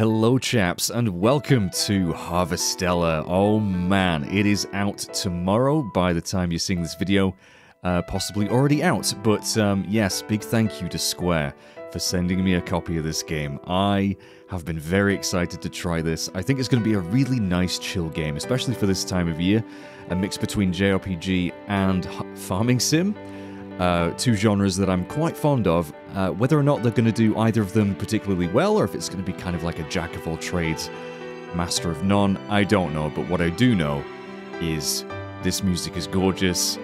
Hello, chaps, and welcome to Harvestella. Oh man, it is out tomorrow by the time you're seeing this video. Uh, possibly already out, but um, yes, big thank you to Square for sending me a copy of this game. I have been very excited to try this. I think it's going to be a really nice chill game, especially for this time of year. A mix between JRPG and farming sim. Uh, two genres that I'm quite fond of. Uh, whether or not they're going to do either of them particularly well, or if it's going to be kind of like a jack of all trades, master of none, I don't know. But what I do know is this music is gorgeous,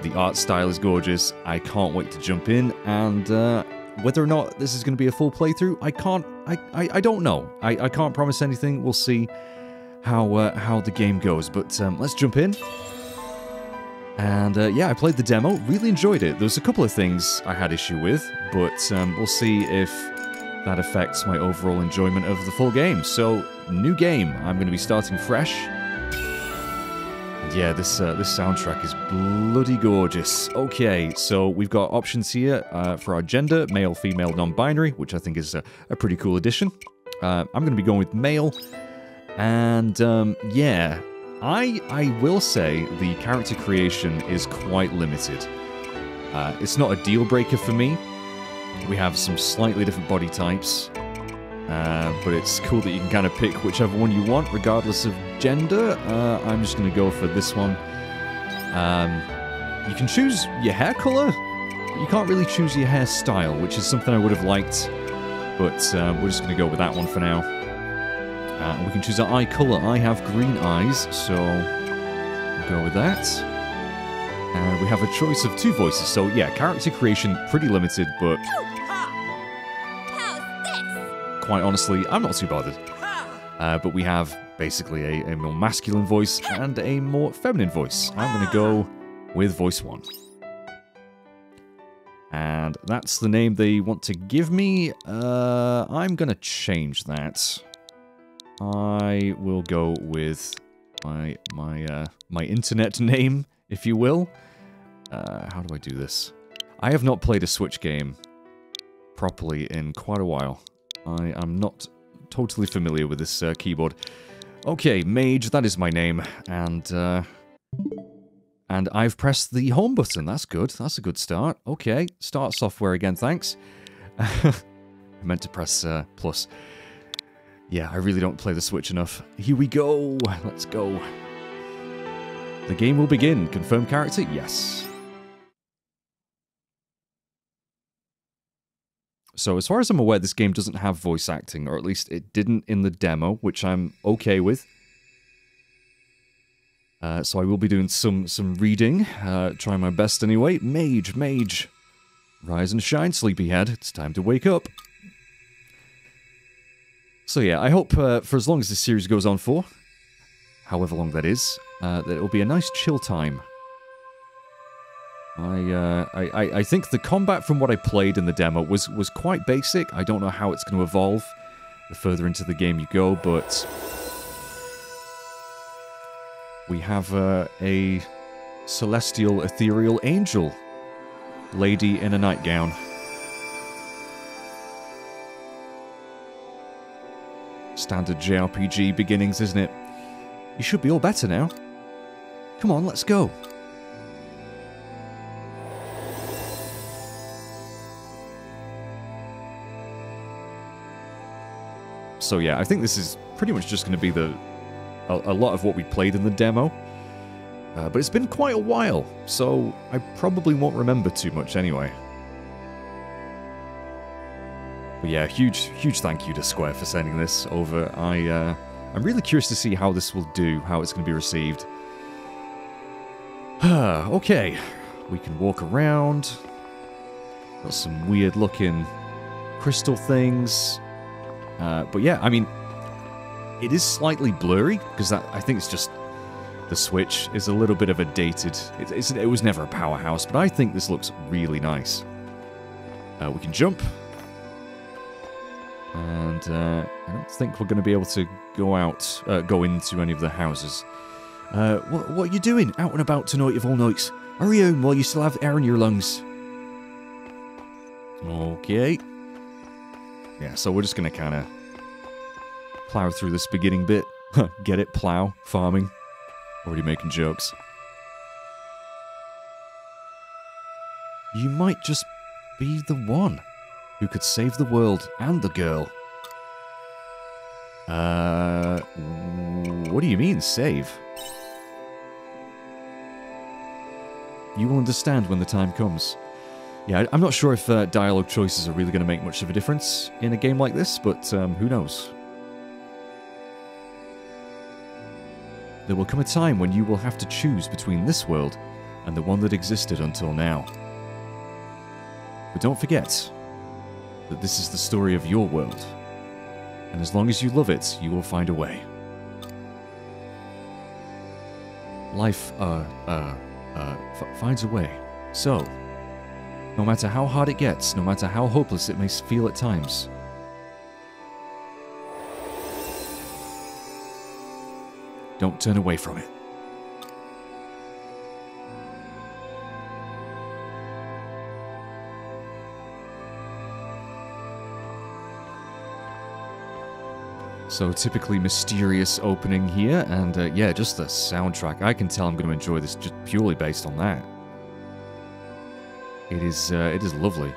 the art style is gorgeous. I can't wait to jump in, and uh, whether or not this is going to be a full playthrough, I can't. I I, I don't know. I, I can't promise anything. We'll see how uh, how the game goes. But um, let's jump in. And uh, yeah, I played the demo, really enjoyed it. There's a couple of things I had issue with, but um, we'll see if that affects my overall enjoyment of the full game. So, new game. I'm going to be starting fresh. Yeah, this uh, this soundtrack is bloody gorgeous. Okay, so we've got options here uh, for our gender, male, female, non-binary, which I think is a, a pretty cool addition. Uh, I'm going to be going with male, and um, yeah, I I will say the character creation is quite limited. Uh, it's not a deal breaker for me. We have some slightly different body types, uh, but it's cool that you can kind of pick whichever one you want, regardless of gender. Uh, I'm just going to go for this one. Um, you can choose your hair color. You can't really choose your hairstyle, which is something I would have liked, but uh, we're just going to go with that one for now. Uh, we can choose our eye colour. I have green eyes, so we'll go with that. And we have a choice of two voices, so yeah, character creation pretty limited, but quite honestly, I'm not too bothered. Uh, but we have basically a, a more masculine voice and a more feminine voice. I'm going to go with voice one. And that's the name they want to give me. Uh, I'm going to change that. I will go with my my uh, my internet name, if you will. Uh, how do I do this? I have not played a Switch game properly in quite a while. I am not totally familiar with this uh, keyboard. Okay, Mage, that is my name, and uh, and I've pressed the home button. That's good. That's a good start. Okay, start software again. Thanks. I meant to press uh, plus. Yeah, I really don't play the Switch enough. Here we go. Let's go. The game will begin. Confirm character? Yes. So as far as I'm aware, this game doesn't have voice acting, or at least it didn't in the demo, which I'm okay with. Uh, so I will be doing some some reading, uh, trying my best anyway. Mage, mage. Rise and shine, sleepyhead. It's time to wake up. So yeah, I hope uh, for as long as this series goes on for, however long that is, uh, that it will be a nice chill time. I, uh, I, I think the combat from what I played in the demo was, was quite basic. I don't know how it's going to evolve the further into the game you go, but we have uh, a celestial ethereal angel lady in a nightgown. Standard JRPG beginnings, isn't it? You should be all better now. Come on, let's go. So yeah, I think this is pretty much just going to be the a, a, lot of what we played in the demo. Uh, but it's been quite a while, so I probably won't remember too much anyway. But yeah, huge, huge thank you to Square for sending this over. I, uh, I'm really curious to see how this will do, how it's going to be received. okay, we can walk around. Got some weird looking crystal things. Uh, but yeah, I mean, it is slightly blurry because I think it's just the Switch is a little bit of a dated. It, it was never a powerhouse, but I think this looks really nice. Uh, we can jump. And uh, I don't think we're going to be able to go out, uh, go into any of the houses. Uh, what, what, are you doing? Out and about tonight of all nights. Hurry home while you still have air in your lungs. Okay. Yeah, so we're just going to kind of plow through this beginning bit. Get it? Plow? Farming? Already making jokes. You might just be the one who could save the world and the girl. Uh, what do you mean, save? You will understand when the time comes. Yeah, I'm not sure if uh, dialogue choices are really going to make much of a difference in a game like this, but um, who knows. There will come a time when you will have to choose between this world and the one that existed until now. But don't forget that this is the story of your world, and as long as you love it, you will find a way. Life, uh, uh, uh, finds a way. So, no matter how hard it gets, no matter how hopeless it may feel at times, don't turn away from it. So typically mysterious opening here, and uh, yeah, just the soundtrack. I can tell I'm going to enjoy this just purely based on that. It is, uh, it is lovely.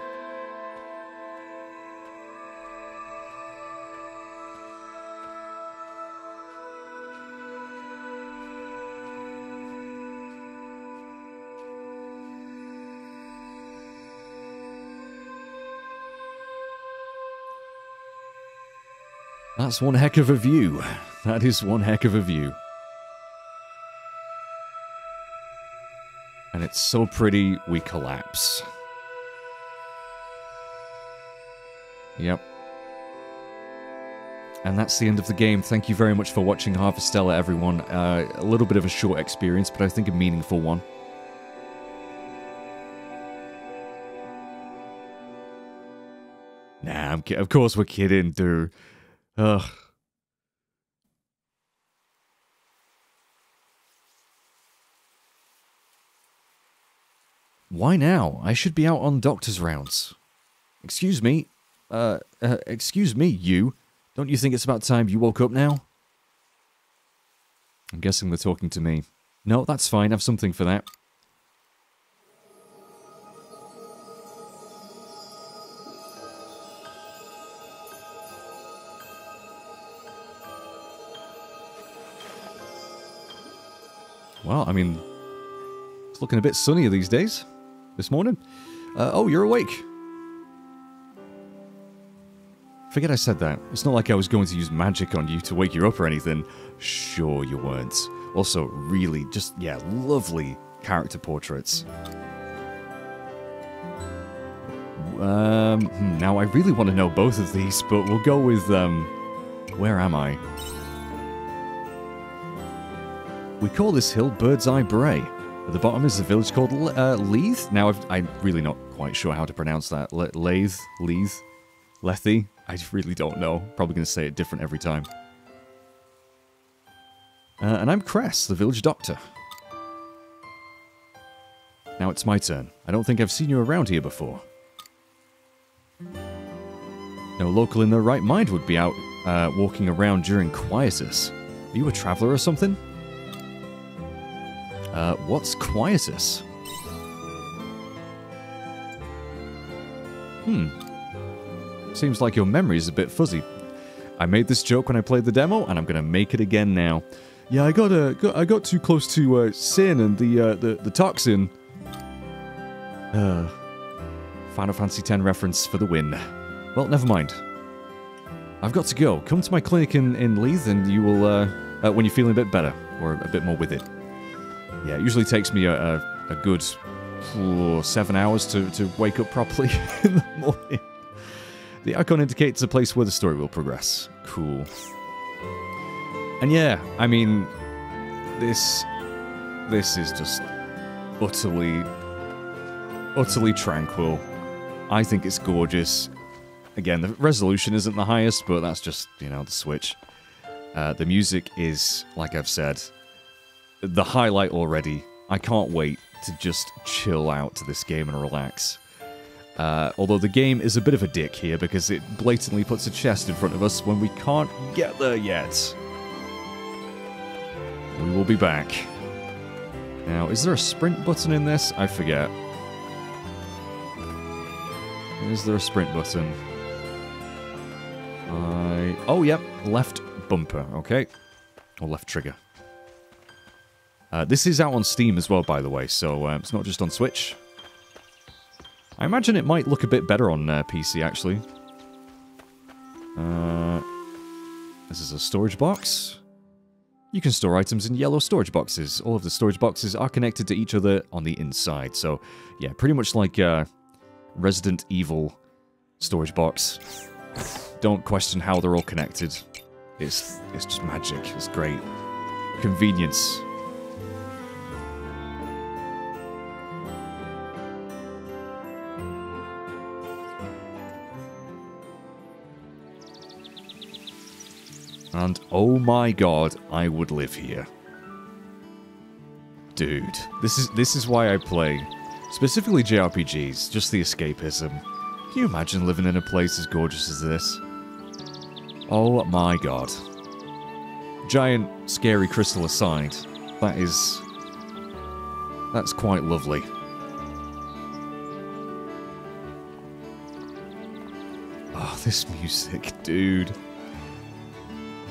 That's one heck of a view. That is one heck of a view. And it's so pretty, we collapse. Yep. And that's the end of the game. Thank you very much for watching Harvestella, everyone. Uh, a little bit of a short experience, but I think a meaningful one. Nah, I'm of course we're kidding, dude. Ugh. Why now? I should be out on doctor's rounds. Excuse me. Uh, uh, excuse me, you. Don't you think it's about time you woke up now? I'm guessing they're talking to me. No, that's fine. I've something for that. Well, I mean, it's looking a bit sunnier these days. This morning. Uh, oh, you're awake. Forget I said that. It's not like I was going to use magic on you to wake you up or anything. Sure you weren't. Also, really, just, yeah, lovely character portraits. Um, hmm, now I really want to know both of these, but we'll go with, um, where am I? We call this hill Bird's Eye Brae. At the bottom is a village called uh, Leith. Now, i am really not quite sure how to pronounce that. Le Leith? Leith? Lethe? I really don't know. Probably going to say it different every time. Uh, and I'm Cress, the village doctor. Now it's my turn. I don't think I've seen you around here before. No local in their right mind would be out uh, walking around during quietus. Are you a traveller or something? Uh, what's quietus? Hmm. Seems like your memory is a bit fuzzy. I made this joke when I played the demo, and I'm gonna make it again now. Yeah, I got, uh, got I got too close to uh, sin and the, uh, the the toxin. Uh, Final Fantasy X reference for the win. Well, never mind. I've got to go. Come to my clinic in in Leith, and you will uh, uh, when you're feeling a bit better or a bit more with it. Yeah, it usually takes me a, a, a good oh, seven hours to, to wake up properly in the morning. The icon indicates a place where the story will progress. Cool. And yeah, I mean, this this is just utterly utterly tranquil. I think it's gorgeous. Again, the resolution isn't the highest, but that's just, you know, the Switch. Uh, the music is, like I've said, the highlight already. I can't wait to just chill out to this game and relax. Uh, although the game is a bit of a dick here because it blatantly puts a chest in front of us when we can't get there yet. We will be back. Now, is there a sprint button in this? I forget. Is there a sprint button? I... Oh, yep. Left bumper. Okay. Or left trigger. Uh, this is out on Steam as well, by the way, so uh, it's not just on Switch. I imagine it might look a bit better on uh, PC, actually. Uh, this is a storage box. You can store items in yellow storage boxes. All of the storage boxes are connected to each other on the inside. So, yeah, pretty much like uh, Resident Evil storage box. Don't question how they're all connected. It's, it's just magic. It's great. Convenience. And oh my god, I would live here. Dude, this is this is why I play. Specifically JRPGs, just the escapism. Can you imagine living in a place as gorgeous as this? Oh my god. Giant, scary crystal aside, that is... That's quite lovely. Oh, this music, dude.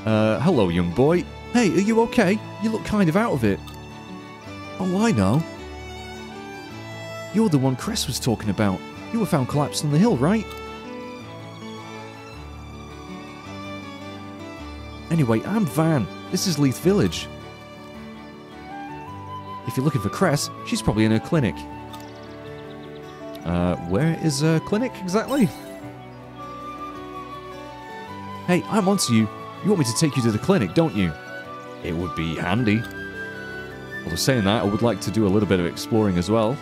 Uh, hello, young boy. Hey, are you okay? You look kind of out of it. Oh, I know. You're the one Cress was talking about. You were found collapsed on the hill, right? Anyway, I'm Van. This is Leith Village. If you're looking for Cress, she's probably in her clinic. Uh, where is her clinic exactly? Hey, I'm onto you. You want me to take you to the clinic, don't you? It would be handy. Although saying that, I would like to do a little bit of exploring as well.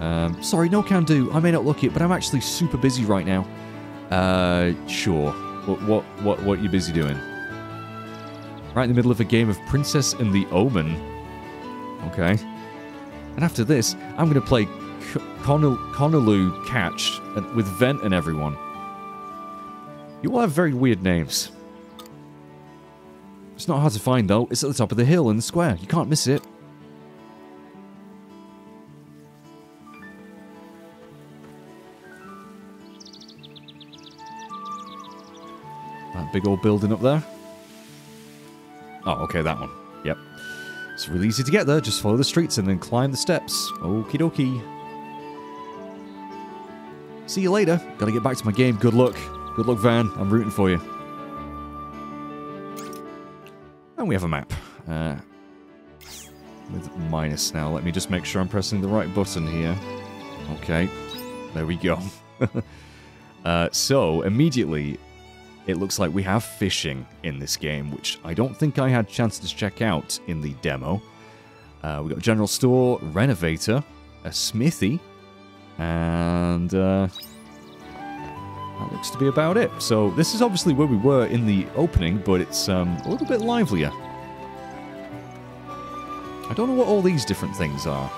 Um, sorry, no can do. I may not look it, but I'm actually super busy right now. Uh, sure. What, what, what, what are you busy doing? Right in the middle of a game of Princess and the Omen. Okay. And after this, I'm going to play Conaloo Catch with Vent and everyone. You all have very weird names. It's not hard to find, though. It's at the top of the hill in the square. You can't miss it. That big old building up there. Oh, okay, that one. Yep. It's really easy to get there. Just follow the streets and then climb the steps. Okie dokie. See you later. Gotta get back to my game. Good luck. Good luck, Van. I'm rooting for you. We have a map. Uh, with minus now. Let me just make sure I'm pressing the right button here. Okay. There we go. uh, so, immediately, it looks like we have fishing in this game, which I don't think I had chance to check out in the demo. Uh, we got a general store, renovator, a smithy, and uh, that looks to be about it. So this is obviously where we were in the opening, but it's um, a little bit livelier. I don't know what all these different things are.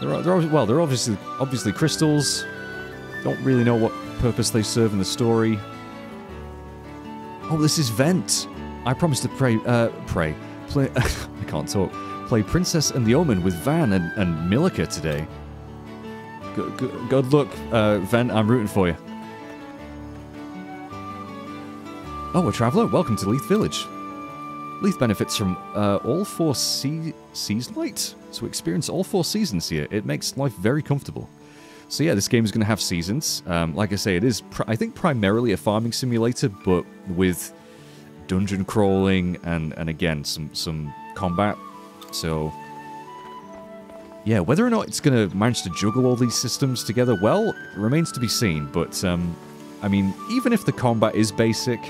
They're, they're well, they're obviously obviously crystals. Don't really know what purpose they serve in the story. Oh, this is Vent. I promised to pray, uh, pray, play. I can't talk. Play Princess and the Omen with Van and, and Milika today. Good, good, luck, uh, Ven. I'm rooting for you. Oh, a traveller. Welcome to Leith Village. Leith benefits from uh, all four sea season light, so experience all four seasons here. It makes life very comfortable. So yeah, this game is going to have seasons. Um, like I say, it is, I think, primarily a farming simulator, but with dungeon crawling and, and again, some, some combat. So yeah, whether or not it's going to manage to juggle all these systems together, well, remains to be seen. But, um, I mean, even if the combat is basic,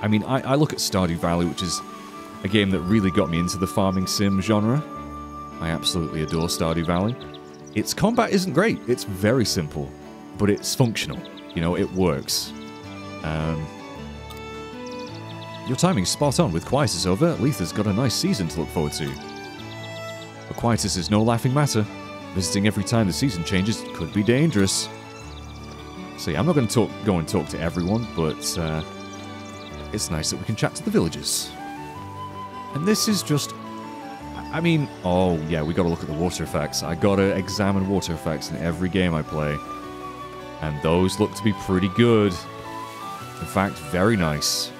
I mean, I, I look at Stardew Valley, which is a game that really got me into the farming sim genre. I absolutely adore Stardew Valley. Its combat isn't great. It's very simple, but it's functional. You know, it works. Um, your timing's spot on with Quietus over. Leith has got a nice season to look forward to. But Quietus is no laughing matter. Visiting every time the season changes could be dangerous. See, I'm not going to talk, go and talk to everyone, but uh, it's nice that we can chat to the villagers. And this is just... I mean, oh yeah, we got to look at the water effects. I got to examine water effects in every game I play. And those look to be pretty good. In fact, very nice.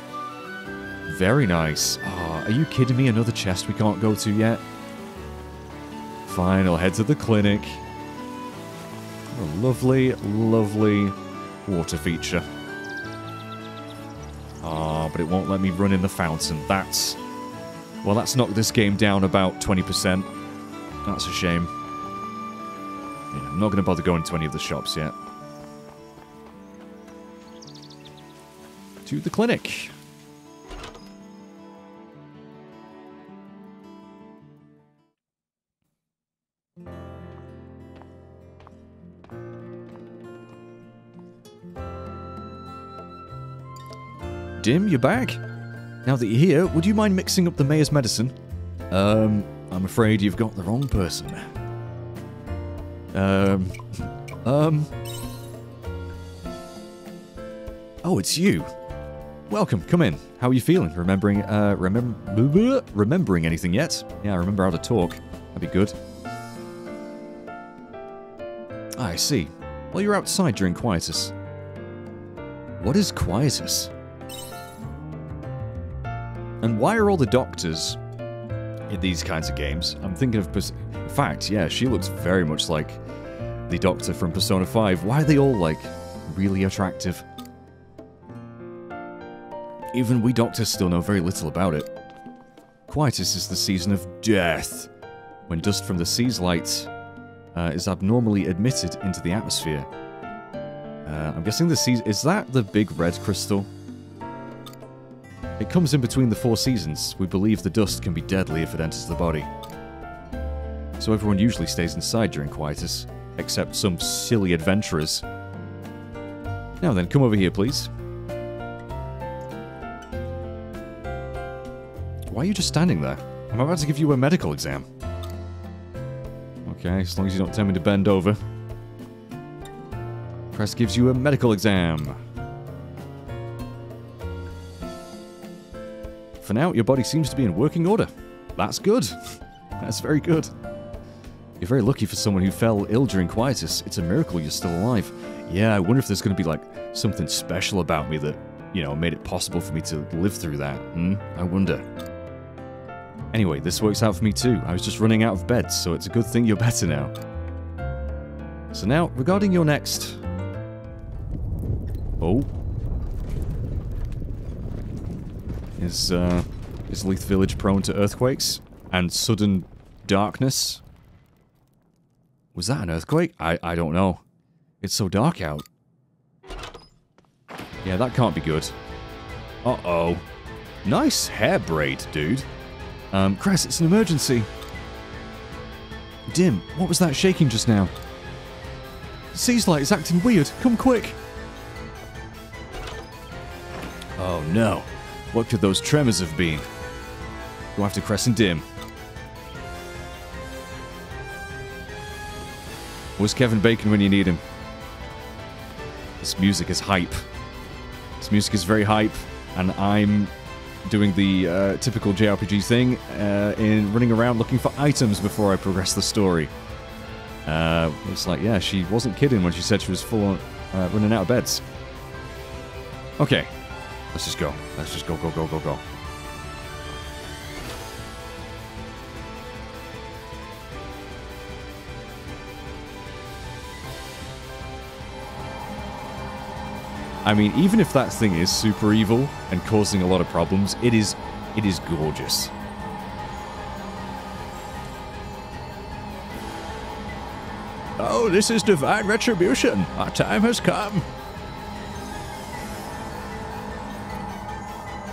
Very nice. Oh, are you kidding me? Another chest we can't go to yet? Fine, I'll head to the clinic. A lovely, lovely water feature. Ah, oh, but it won't let me run in the fountain. That's... Well, that's knocked this game down about 20%. That's a shame. Yeah, I'm not going to bother going to any of the shops yet. To the clinic. Dim, you're back. Now that you're here, would you mind mixing up the mayor's medicine? Um, I'm afraid you've got the wrong person. Um, um... Oh, it's you. Welcome, come in. How are you feeling? Remembering, uh, remember, remembering anything yet? Yeah, I remember how to talk. That'd be good. I see. Well, you're outside during quietus. What is quietus? And why are all the doctors in these kinds of games? I'm thinking of... In fact, yeah, she looks very much like the doctor from Persona 5. Why are they all, like, really attractive? Even we doctors still know very little about it. Quietus is the season of death, when dust from the sea's light uh, is abnormally admitted into the atmosphere. Uh, I'm guessing the sea... Is that the big red crystal? It comes in between the four seasons. We believe the dust can be deadly if it enters the body. So everyone usually stays inside during quietus, except some silly adventurers. Now then, come over here, please. Why are you just standing there? I'm about to give you a medical exam. Okay, as long as you don't tell me to bend over. Cress gives you a medical exam. For now, your body seems to be in working order. That's good. That's very good. You're very lucky for someone who fell ill during quietus. It's a miracle you're still alive. Yeah, I wonder if there's going to be, like, something special about me that, you know, made it possible for me to live through that. Hmm? I wonder. Anyway, this works out for me too. I was just running out of beds, so it's a good thing you're better now. So now, regarding your next... Oh. Is, uh, is Leith Village prone to earthquakes? And sudden darkness? Was that an earthquake? I, I don't know. It's so dark out. Yeah, that can't be good. Uh-oh. Nice hair braid, dude. Um, Cress, it's an emergency. Dim, what was that shaking just now? Sea's light is acting weird. Come quick. Oh no. What could those tremors have been? Go after Cress and Dim. Where's Kevin Bacon when you need him? This music is hype. This music is very hype, and I'm doing the uh, typical JRPG thing uh, in running around looking for items before I progress the story. Uh, it's like, yeah, she wasn't kidding when she said she was full on uh, running out of beds. Okay, Let's just go. Let's just go, go, go, go, go. I mean, even if that thing is super evil and causing a lot of problems, it is it is gorgeous. Oh, this is divine retribution. Our time has come.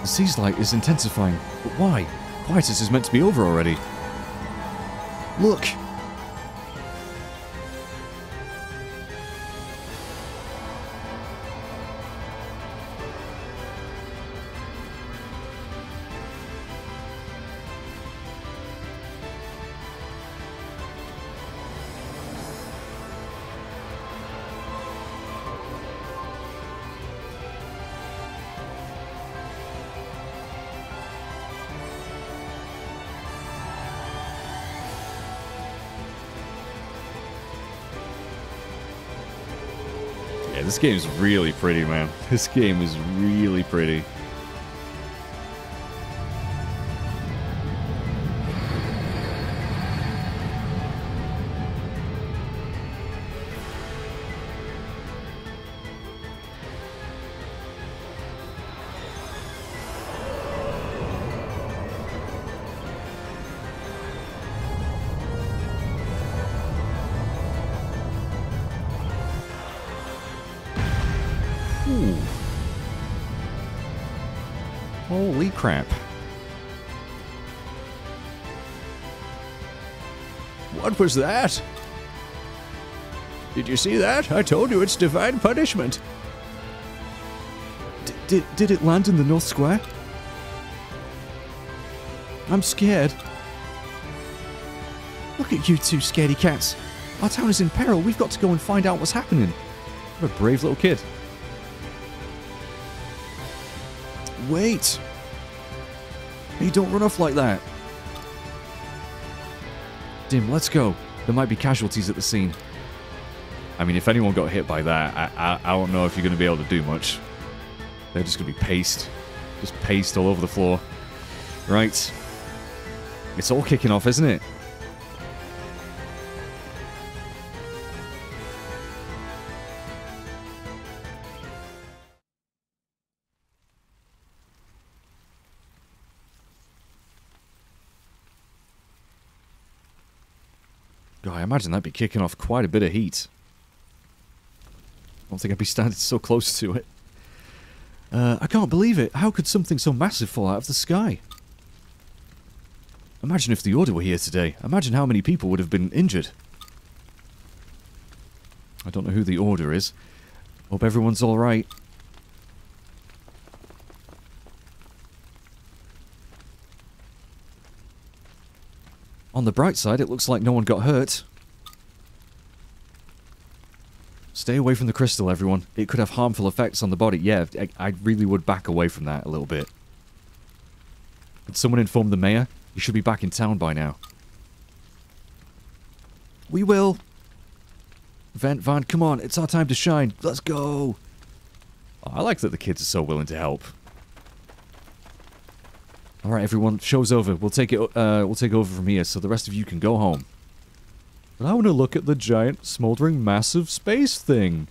The sea's light is intensifying. But why? Quietus is meant to be over already. Look! Game is really pretty, man. This game is really pretty. Was that? Did you see that? I told you it's divine punishment. D- did, did it land in the North Square? I'm scared. Look at you two scaredy cats. Our town is in peril. We've got to go and find out what's happening. What a brave little kid. Wait. Hey, don't run off like that. Dim, let's go. There might be casualties at the scene. I mean, if anyone got hit by that, I, I, I don't know if you're going to be able to do much. They're just going to be paste. Just paste all over the floor. Right. It's all kicking off, isn't it? Imagine that'd be kicking off quite a bit of heat. I don't think I'd be standing so close to it. Uh, I can't believe it. How could something so massive fall out of the sky? Imagine if the Order were here today. Imagine how many people would have been injured. I don't know who the Order is. Hope everyone's alright. On the bright side, it looks like no one got hurt. Stay away from the crystal, everyone. It could have harmful effects on the body. Yeah, I, I really would back away from that a little bit. Did someone inform the mayor? He should be back in town by now. We will. Vent Van, come on. It's our time to shine. Let's go. Oh, I like that the kids are so willing to help. All right, everyone. Show's over. We'll take it. Uh, we'll take over from here, so the rest of you can go home. But I want to look at the giant, smoldering, massive space thing.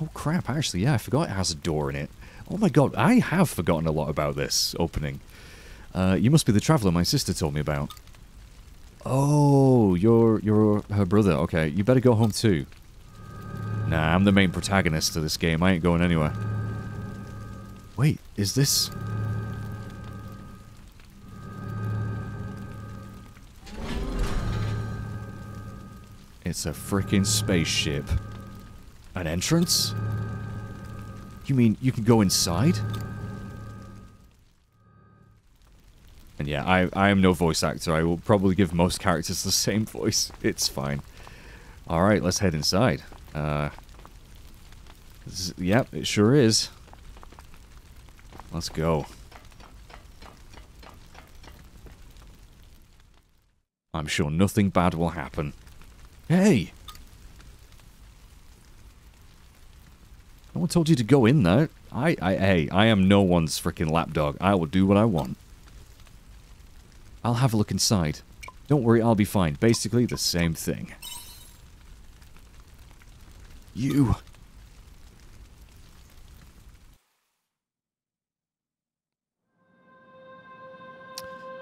Oh crap, actually, yeah, I forgot it has a door in it. Oh my god, I have forgotten a lot about this opening. Uh, you must be the traveller my sister told me about. Oh, you're, you're her brother. Okay, you better go home too. Nah, I'm the main protagonist of this game. I ain't going anywhere. Wait, is this... It's a freaking spaceship. An entrance? You mean you can go inside? And yeah, I, I am no voice actor. I will probably give most characters the same voice. It's fine. Alright, let's head inside. Uh, yep, it sure is. Let's go. I'm sure nothing bad will happen. Hey! No one told you to go in there. I, I, hey, I am no one's freaking lapdog. I will do what I want. I'll have a look inside. Don't worry, I'll be fine. Basically the same thing. You.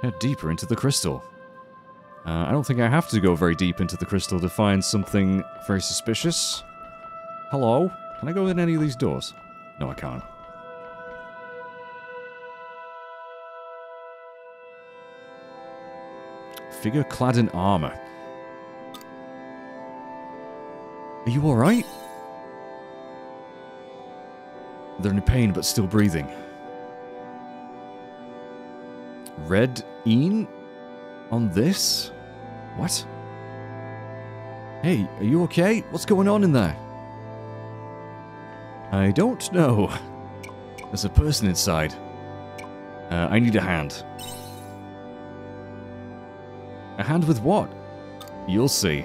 Head deeper into the crystal. Uh, I don't think I have to go very deep into the crystal to find something very suspicious. Hello? Can I go in any of these doors? No, I can't. Figure clad in armor. Are you alright? They're in pain but still breathing. Red Een? On this? What? Hey, are you okay? What's going on in there? I don't know. There's a person inside. Uh, I need a hand. A hand with what? You'll see.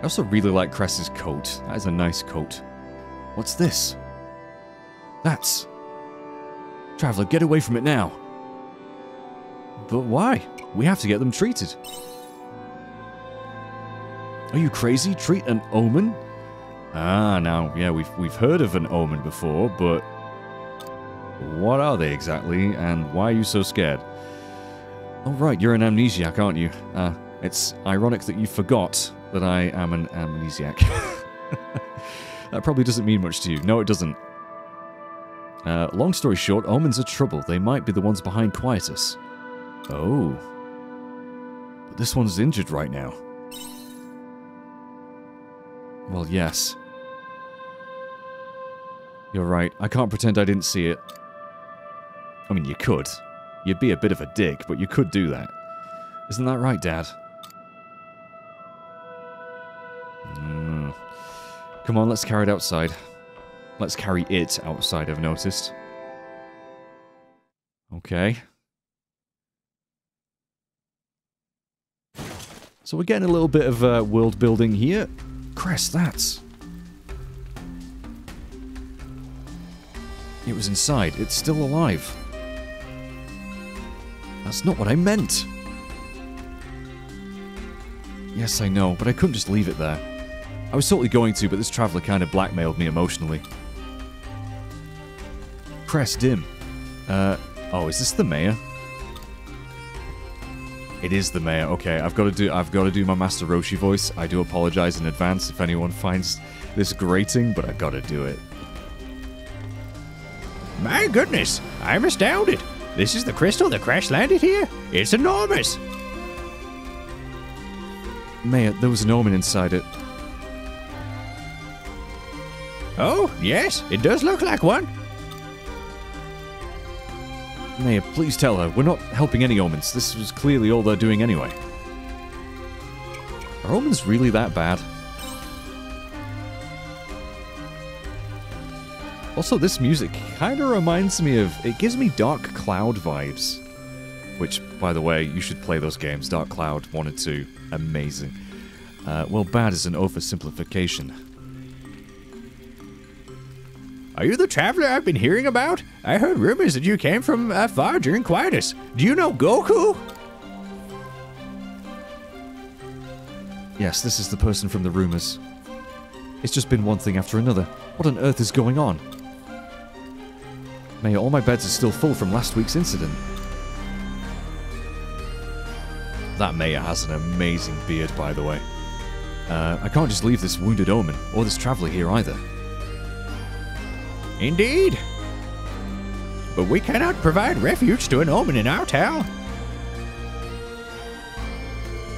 I also really like Cress's coat. That is a nice coat. What's this? That's... Traveller, get away from it now. But why? We have to get them treated. Are you crazy? Treat an omen? Ah, now, yeah, we've, we've heard of an omen before, but... What are they exactly, and why are you so scared? Oh, right, you're an amnesiac, aren't you? Uh, it's ironic that you forgot that I am an amnesiac. that probably doesn't mean much to you. No, it doesn't. Uh, long story short, omens are trouble. They might be the ones behind Quietus. Oh. But this one's injured right now. Well, yes. You're right. I can't pretend I didn't see it. I mean, you could. You'd be a bit of a dick, but you could do that. Isn't that right, Dad? Come on, let's carry it outside. Let's carry it outside, I've noticed. Okay. So we're getting a little bit of uh, world building here. Cress, that's... It was inside. It's still alive. That's not what I meant. Yes, I know, but I couldn't just leave it there. I was totally going to, but this traveller kind of blackmailed me emotionally. Cress dim. Uh, oh, is this the mayor? It is the mayor. Okay, I've got to do. I've got to do my Master Roshi voice. I do apologize in advance if anyone finds this grating, but I've got to do it. My goodness, I'm astounded. This is the crystal that crash landed here? It's enormous. Mayor, there was an omen inside it. Oh, yes, it does look like one. Mayor, please tell her. We're not helping any omens. This was clearly all they're doing anyway. Are omens really that bad? Also, this music kind of reminds me of... It gives me Dark Cloud vibes. Which, by the way, you should play those games. Dark Cloud 1 and 2. Amazing. Uh, well, bad is an oversimplification. Are you the traveler I've been hearing about? I heard rumors that you came from uh, far during Quietus. Do you know Goku? Yes, this is the person from the rumors. It's just been one thing after another. What on earth is going on? Mayor, all my beds are still full from last week's incident. That mayor has an amazing beard, by the way. Uh, I can't just leave this wounded omen, or this traveller here either. Indeed. But we cannot provide refuge to an omen in our town.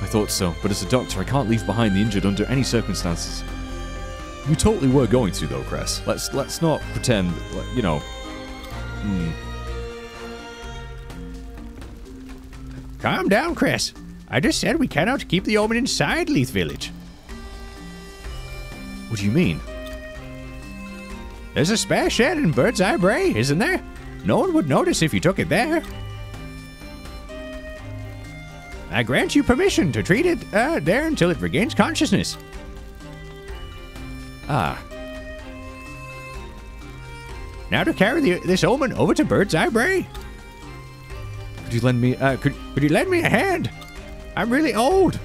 I thought so, but as a doctor, I can't leave behind the injured under any circumstances. You totally were going to, though, Cress. Let's let's not pretend, you know. Hmm. Calm down, Cress. I just said we cannot keep the omen inside Leith Village. What do you mean? There's a spare shed in Bird's Eye Brae, isn't there? No one would notice if you took it there. I grant you permission to treat it uh, there until it regains consciousness. Ah. Now to carry the, this omen over to Bird's Eye Brae. Could you lend me? Uh, could could you lend me a hand? I'm really old.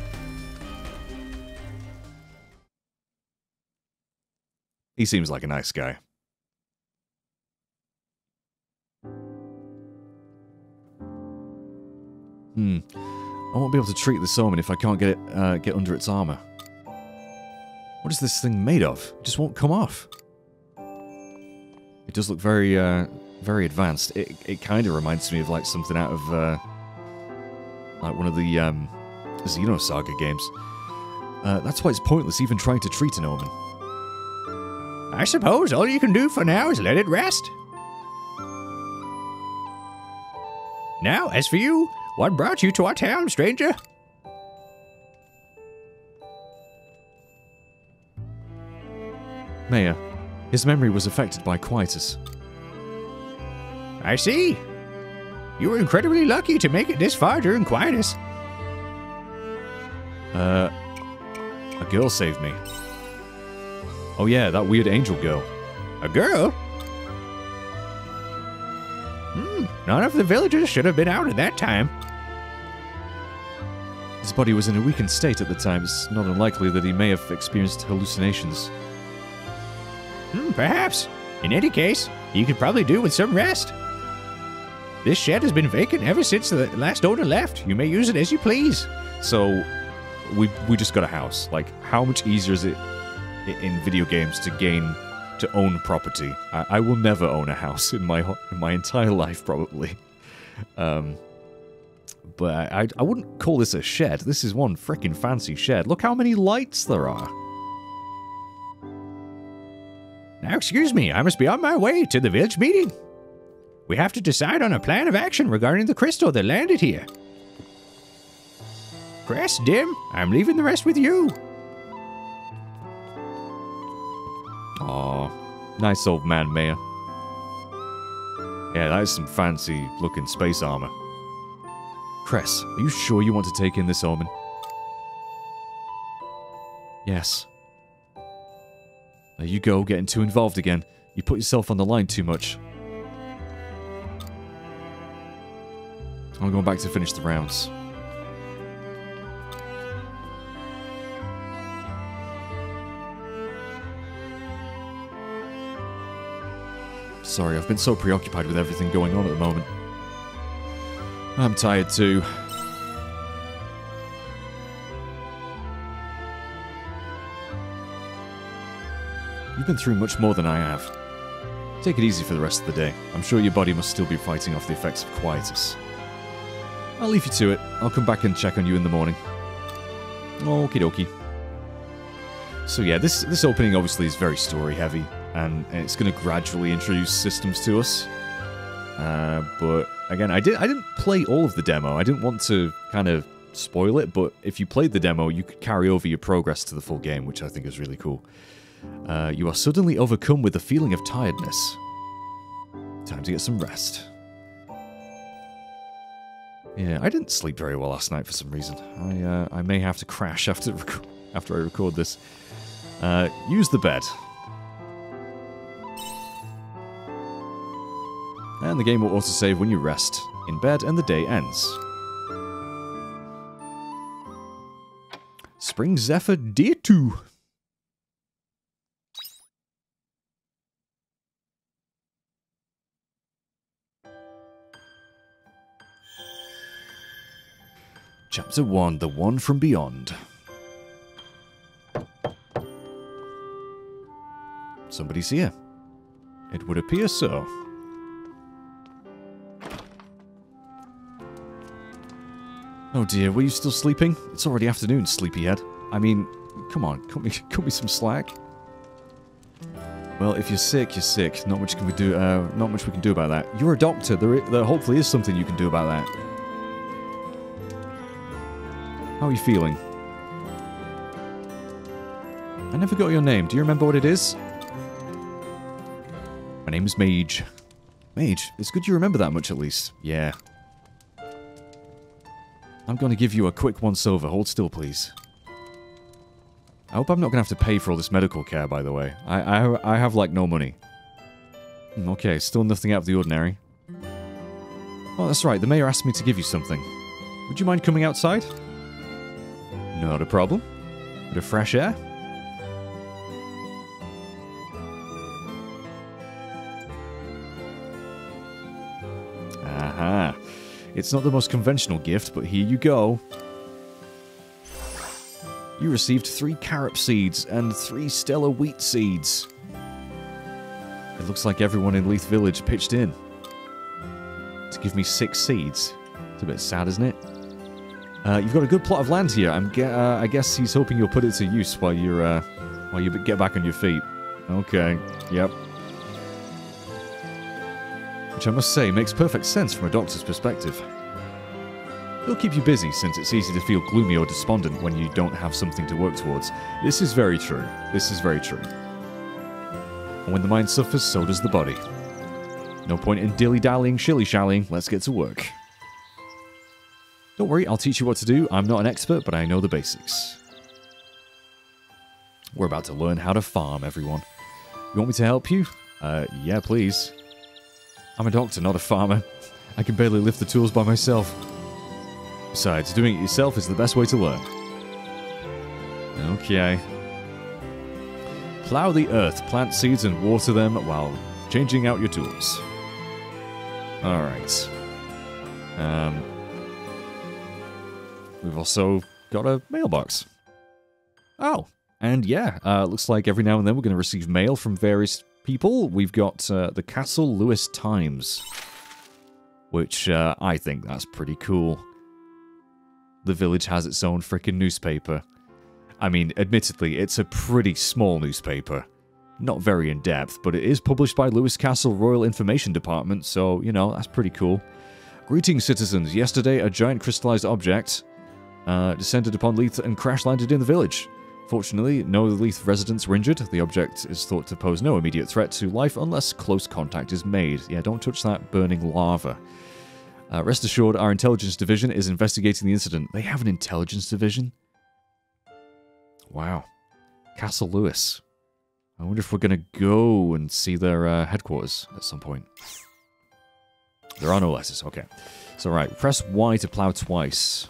He seems like a nice guy. Hmm. I won't be able to treat the omen if I can't get it uh, get under its armor. What is this thing made of? It just won't come off. It does look very, uh, very advanced. It, it kind of reminds me of like something out of, uh, like one of the um, Xenosaga games. Uh, that's why it's pointless even trying to treat an omen. I suppose all you can do for now is let it rest. Now, as for you, what brought you to our town, stranger? Mayor, his memory was affected by Quietus. I see. You were incredibly lucky to make it this far during quietus. Uh, a girl saved me. Oh yeah, that weird angel girl. A girl? Hmm, none of the villagers should have been out at that time. His body was in a weakened state at the time. It's not unlikely that he may have experienced hallucinations. Hmm, perhaps. In any case, you could probably do with some rest. This shed has been vacant ever since the last owner left. You may use it as you please. So, we we just got a house. Like, how much easier is it in video games to gain to own property? I, I will never own a house in my in my entire life, probably. Um, but I, I wouldn't call this a shed. This is one freaking fancy shed. Look how many lights there are. Now, excuse me, I must be on my way to the village meeting. We have to decide on a plan of action regarding the crystal that landed here. Cress, Dim, I'm leaving the rest with you. Aw, nice old man, Mayor. Yeah, that is some fancy looking space armor. Cress, are you sure you want to take in this omen? Yes. There you go, getting too involved again. You put yourself on the line too much. I'm going back to finish the rounds. Sorry, I've been so preoccupied with everything going on at the moment. I'm tired too. You've been through much more than I have. Take it easy for the rest of the day. I'm sure your body must still be fighting off the effects of quietus. I'll leave you to it. I'll come back and check on you in the morning. Okie dokie. So yeah, this this opening obviously is very story heavy, and, it's going to gradually introduce systems to us. Uh, but again, I did I didn't play all of the demo. I didn't want to kind of spoil it, but if you played the demo, you could carry over your progress to the full game, which I think is really cool. Uh, you are suddenly overcome with a feeling of tiredness. Time to get some rest. Yeah, I didn't sleep very well last night for some reason. I uh, I may have to crash after after I record this. Uh, use the bed. And the game will autosave when you rest in bed and the day ends. Spring Zephyr Day 2. Chapter 1 The One from Beyond. Somebody's here. It would appear so. Oh dear, were you still sleeping? It's already afternoon, sleepyhead. I mean, come on, cut me, cut me some slack. Well, if you're sick, you're sick. Not much can we do. Uh, not much we can do about that. You're a doctor. There, there hopefully is something you can do about that. How are you feeling? I never got your name. Do you remember what it is? My name is Mage. Mage, it's good you remember that much at least. Yeah. I'm going to give you a quick once-over. Hold still, please. I hope I'm not going to have to pay for all this medical care, by the way. I, I, I have, like, no money. Hmm, Okay, still nothing out of the ordinary. Oh, that's right. The mayor asked me to give you something. Would you mind coming outside? Not a problem. Bit of fresh air? It's not the most conventional gift, but here you go. You received three carob seeds and three stellar wheat seeds. It looks like everyone in Lethe Village pitched in to give me six seeds. It's a bit sad, isn't it? Uh, you've got a good plot of land here. I'm uh, I guess he's hoping you'll put it to use while you're uh, while you get back on your feet. Okay. Yep. Which I must say makes perfect sense from a doctor's perspective. It'll keep you busy since it's easy to feel gloomy or despondent when you don't have something to work towards. This is very true. This is very true. And when the mind suffers, so does the body. No point in dilly-dallying, shilly-shallying. Let's get to work. Don't worry, I'll teach you what to do. I'm not an expert, but I know the basics. We're about to learn how to farm, everyone. You want me to help you? Uh, yeah, please. I'm a doctor, not a farmer. I can barely lift the tools by myself. Besides, doing it yourself is the best way to learn. Okay. Plow the earth, plant seeds, and water them while changing out your tools. Alright. Um, we've also got a mailbox. Oh, and yeah, uh, looks like every now and then we're going to receive mail from various people. We've got uh, the Castle Lewis Times, which uh, I think that's pretty cool. The village has its own freaking newspaper. I mean, admittedly, it's a pretty small newspaper. Not very in depth, but it is published by Lewis Castle Royal Information Department, so, you know, that's pretty cool. Greetings, citizens. Yesterday, a giant crystallized object uh, descended upon Lethe and crash landed in the village. Fortunately, no Lethe residents were injured. The object is thought to pose no immediate threat to life unless close contact is made. Yeah, don't touch that burning lava. Uh, rest assured, our intelligence division is investigating the incident. They have an intelligence division? Wow. Castle Lewis. I wonder if we're going to go and see their uh, headquarters at some point. There are no letters. Okay. So, right. Press Y to plow twice.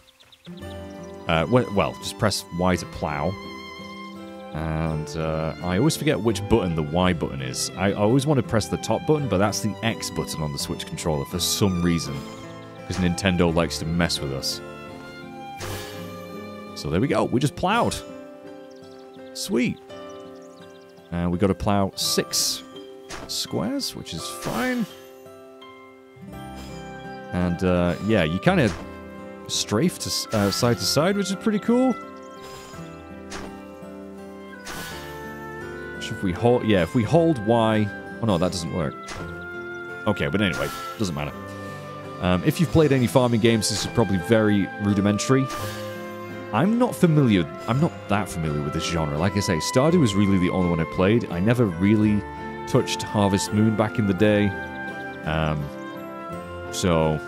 Uh, well, just press Y to plow. And uh, I always forget which button the Y button is. I always want to press the top button, but that's the X button on the Switch controller for some reason. Because Nintendo likes to mess with us. So there we go. We just plowed. Sweet. And we got to plow six squares, which is fine. And uh, yeah, you kind of strafe to uh, side to side, which is pretty cool. If we hold, yeah, if we hold Y, oh no, that doesn't work. Okay, but anyway, doesn't matter. Um, if you've played any farming games, this is probably very rudimentary. I'm not familiar, I'm not that familiar with this genre. Like I say, Stardew was really the only one I played. I never really touched Harvest Moon back in the day. Um, so,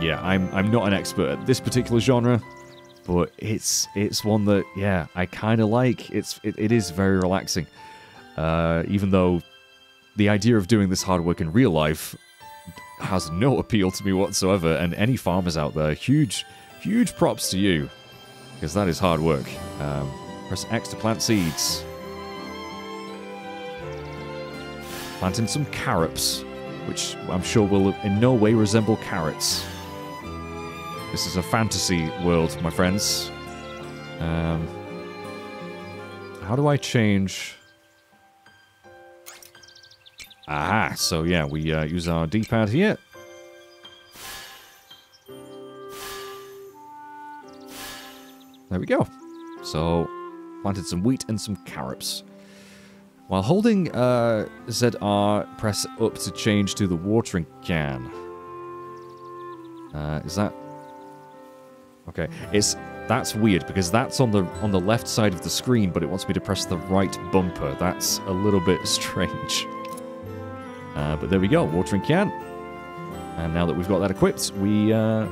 yeah, I'm, I'm not an expert at this particular genre, but it's it's one that, yeah, I kind of like. It's it, it is very relaxing. Uh, even though the idea of doing this hard work in real life has no appeal to me whatsoever, and any farmers out there, huge, huge props to you. Because that is hard work. Um, press X to plant seeds. Planting some carrots, which I'm sure will in no way resemble carrots. This is a fantasy world, my friends. Um, how do I change... Aha, so yeah, we uh, use our D-pad here. There we go. So, planted some wheat and some carrots. While holding uh, ZR, press up to change to the watering can. Uh, is that... Okay, it's... That's weird, because that's on the on the left side of the screen, but it wants me to press the right bumper. That's a little bit strange. Uh, but there we go, watering can. And now that we've got that equipped, we uh,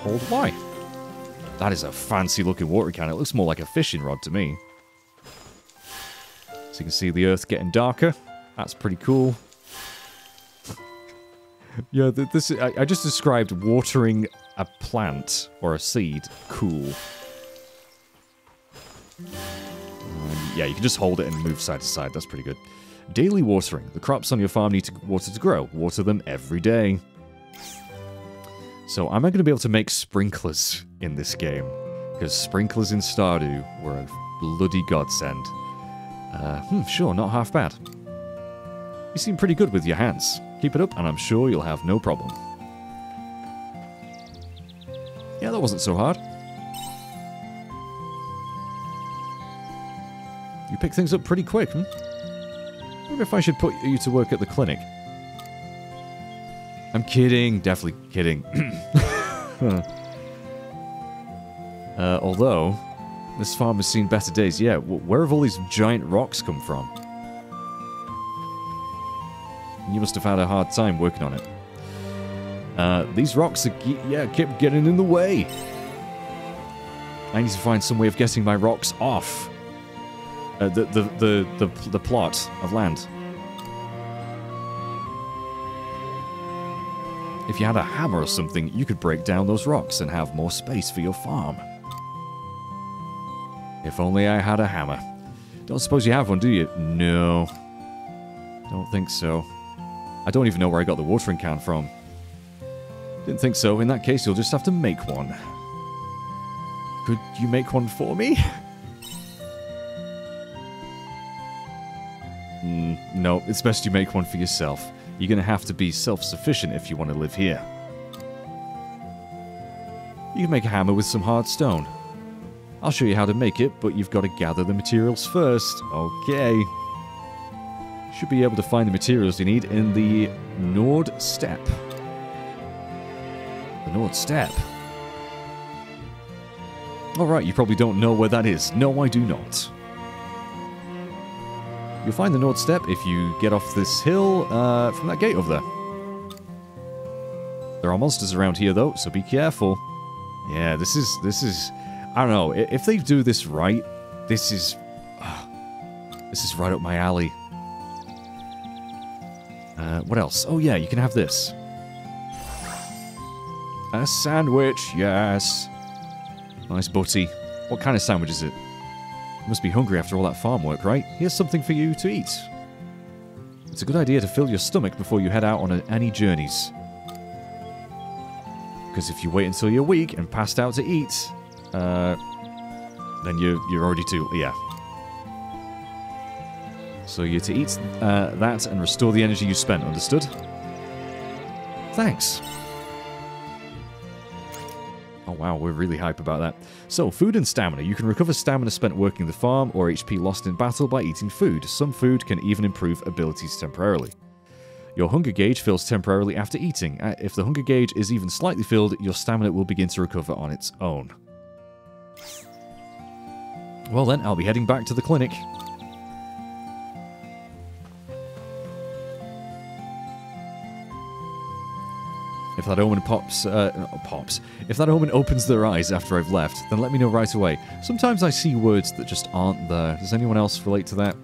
hold Y. That is a fancy looking watering can. It looks more like a fishing rod to me. So you can see the earth getting darker. That's pretty cool. yeah, this I, I just described watering a plant or a seed. Cool. Um, yeah, you can just hold it and move side to side. That's pretty good. Daily watering. The crops on your farm need to water to grow. Water them every day. So am I going to be able to make sprinklers in this game? Because sprinklers in Stardew were a bloody godsend. Uh, hmm, sure, not half bad. You seem pretty good with your hands. Keep it up, and I'm sure you'll have no problem. Yeah, that wasn't so hard. You pick things up pretty quick, hmm? wonder if I should put you to work at the clinic. I'm kidding, definitely kidding. uh, although, this farm has seen better days. Yeah, where have all these giant rocks come from? You must have had a hard time working on it. Uh, these rocks are, yeah, kept getting in the way. I need to find some way of getting my rocks off uh, the, the, the, the, the plot of land. If you had a hammer or something, you could break down those rocks and have more space for your farm. If only I had a hammer. Don't suppose you have one, do you? No. Don't think so. I don't even know where I got the watering can from. Didn't think so. In that case, you'll just have to make one. Could you make one for me? Mm, no, it's best you make one for yourself. You're going to have to be self-sufficient if you want to live here. You can make a hammer with some hard stone. I'll show you how to make it, but you've got to gather the materials first. Okay. Should be able to find the materials you need in the Nord Steppe. Nord Steppe? Alright, you probably don't know where that is. No, I do not. You'll find the Nord Steppe if you get off this hill uh, from that gate over there. There are monsters around here, though, so be careful. Yeah, this is... this is... I don't know. If they do this right, this is... Uh, this is right up my alley. Uh, what else? Oh, yeah, you can have this. A sandwich, yes. Nice butty. What kind of sandwich is it? must be hungry after all that farm work, right? Here's something for you to eat. It's a good idea to fill your stomach before you head out on any journeys. Because if you wait until you're weak and passed out to eat, uh, then you're, you're already too... yeah. So you're to eat uh, that and restore the energy you spent, understood? Thanks. Oh wow, we're really hype about that. So, food and stamina. You can recover stamina spent working the farm or HP lost in battle by eating food. Some food can even improve abilities temporarily. Your hunger gauge fills temporarily after eating. Uh, if the hunger gauge is even slightly filled, your stamina will begin to recover on its own. Well then, I'll be heading back to the clinic. If that omen pops, uh, pops. If that omen opens their eyes after I've left, then let me know right away. Sometimes I see words that just aren't there. Does anyone else relate to that?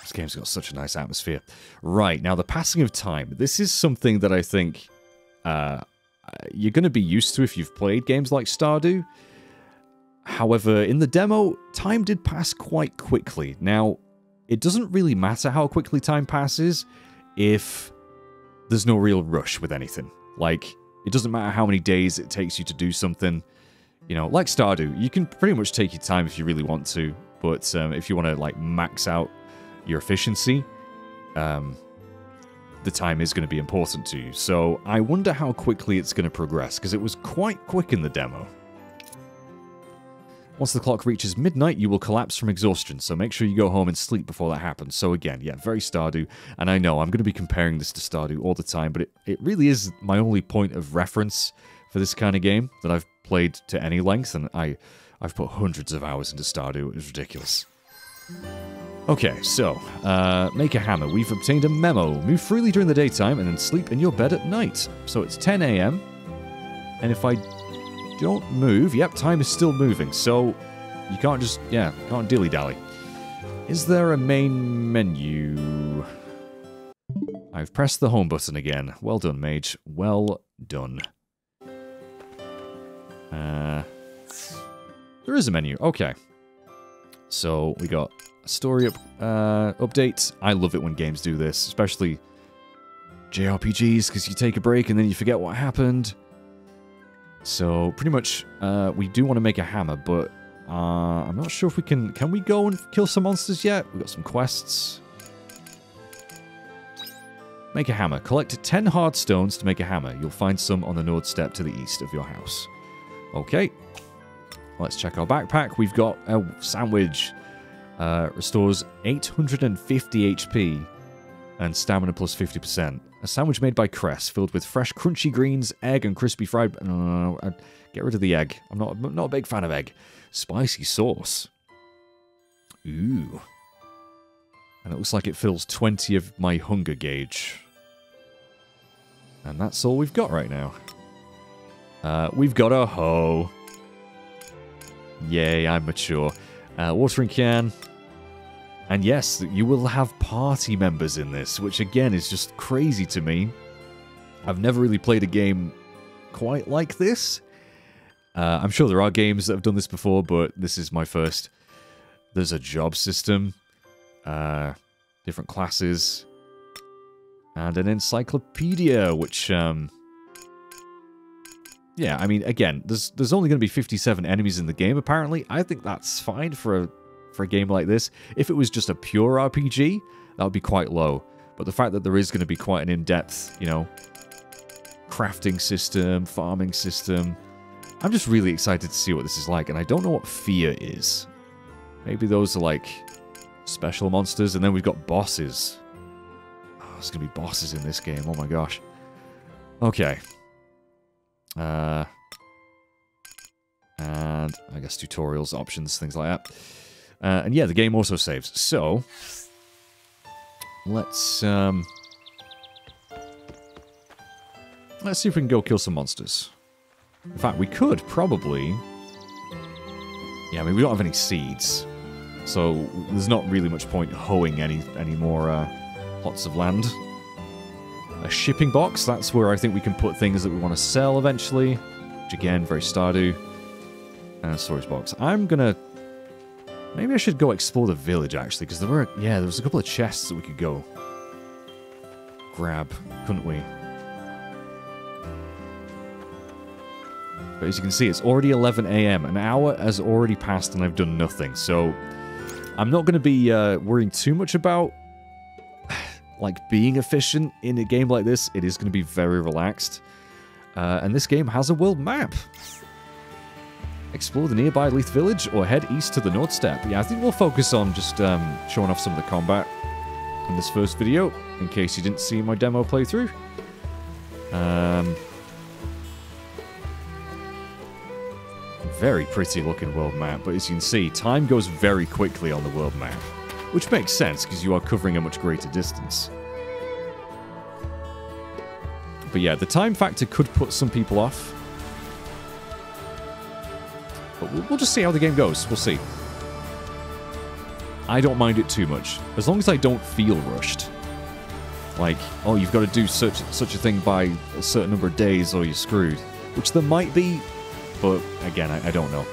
This game's got such a nice atmosphere. Right, now the passing of time. This is something that I think uh, you're going to be used to if you've played games like Stardew. However, in the demo, time did pass quite quickly. Now, it doesn't really matter how quickly time passes if there's no real rush with anything. Like, it doesn't matter how many days it takes you to do something. You know, like Stardew, you can pretty much take your time if you really want to, but um, if you want to, like, max out your efficiency, um, the time is going to be important to you. So I wonder how quickly it's going to progress, because it was quite quick in the demo. Once the clock reaches midnight, you will collapse from exhaustion, so make sure you go home and sleep before that happens. So again, yeah, very Stardew, and I know I'm going to be comparing this to Stardew all the time, but it, it really is my only point of reference for this kind of game that I've played to any length, and I, I've put hundreds of hours into Stardew. It's ridiculous. Okay, so, uh, make a hammer. We've obtained a memo. Move freely during the daytime and then sleep in your bed at night. So it's 10 a.m. And if I don't move. Yep, time is still moving, so you can't just, yeah, can't dilly-dally. Is there a main menu? I've pressed the home button again. Well done, mage. Well done. Uh, there is a menu. Okay. So we got a story up, uh, update. I love it when games do this, especially JRPGs, because you take a break and then you forget what happened. So pretty much, uh, we do want to make a hammer, but uh, I'm not sure if we can... Can we go and kill some monsters yet? We've got some quests. Make a hammer. Collect 10 hard stones to make a hammer. You'll find some on the Nord Steppe to the east of your house. Okay. Let's check our backpack. We've got a sandwich. Uh, restores 850 HP and stamina plus 50%. A sandwich made by Cress, filled with fresh crunchy greens, egg, and crispy fried... Uh, Get rid of the egg. I'm not, I'm not a big fan of egg. Spicy sauce. Ooh. And it looks like it fills 20 of my hunger gauge. And that's all we've got right now. Uh, we've got a hoe. Yay, I'm mature. Uh, watering can. And yes, you will have party members in this, which again is just crazy to me. I've never really played a game quite like this. Uh, I'm sure there are games that have done this before, but this is my first. There's a job system, uh, different classes, and an encyclopedia, which, um, yeah, I mean, again, there's there's only going to be 57 enemies in the game. Apparently, I think that's fine for a for a game like this. If it was just a pure RPG, that would be quite low. But the fact that there is going to be quite an in-depth, you know, crafting system, farming system, I'm just really excited to see what this is like. And I don't know what fear is. Maybe those are like special monsters, and then we've got bosses. Oh, there's going to be bosses in this game. Oh my gosh. Okay. Uh, and I guess tutorials, options, things like that. Uh, and yeah, the game also saves. So, let's um, let's see if we can go kill some monsters. In fact, we could probably. Yeah, I mean we don't have any seeds, so there's not really much point hoeing any any more uh, plots of land. A shipping box, that's where I think we can put things that we want to sell eventually. Which again, very Stardew. And a storage box. I'm gonna... Maybe I should go explore the village, actually, because there were... Yeah, there was a couple of chests that we could go grab, couldn't we? But as you can see, it's already 11 a.m. An hour has already passed and I've done nothing. So I'm not going to be uh, worrying too much about like being efficient in a game like this, it is going to be very relaxed. Uh, and this game has a world map. Explore the nearby Lethe village or head east to the North Steppe. Yeah, I think we'll focus on just um, showing off some of the combat in this first video, in case you didn't see my demo playthrough. Um, very pretty looking world map, but as you can see, time goes very quickly on the world map. Which makes sense, because you are covering a much greater distance. But yeah, the time factor could put some people off. But we'll, we'll just see how the game goes. We'll see. I don't mind it too much. As long as I don't feel rushed. Like, oh, you've got to do such such a thing by a certain number of days or you're screwed. Which there might be, but again, I, I don't know.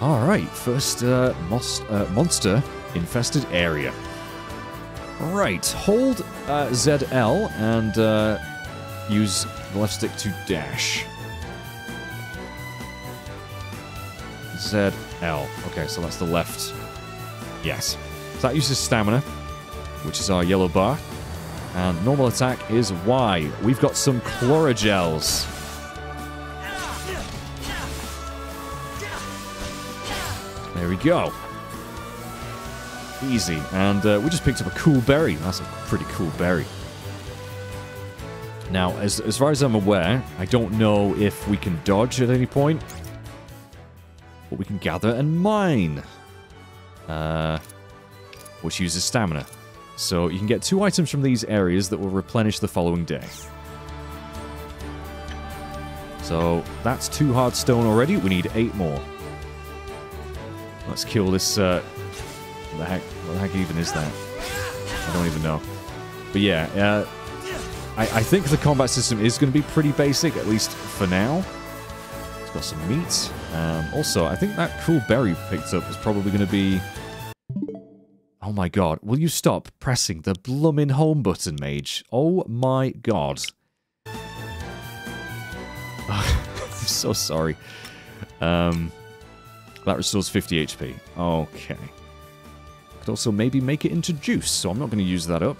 Alright, first uh, uh, monster infested area. Right, hold uh, ZL and uh, use the left stick to dash. ZL. Okay, so that's the left. Yes. So that uses stamina, which is our yellow bar. And normal attack is Y. We've got some Chlorogels. There we go. Easy. And uh, we just picked up a cool berry. That's a pretty cool berry. Now, as, as far as I'm aware, I don't know if we can dodge at any point. But we can gather and mine. Uh, which uses stamina. So you can get two items from these areas that will replenish the following day. So that's two hard stone already. We need eight more. Let's kill this. Uh, what the heck? What the heck even is that? I don't even know. But yeah, uh, I, I think the combat system is going to be pretty basic, at least for now. It's got some meat. Um, also, I think that cool berry picked up is probably going to be... Oh my god, will you stop pressing the bloomin' home button, mage? Oh my god. I'm so sorry. Um, that restores 50 HP. Okay. Could also maybe make it into juice, so I'm not going to use that up.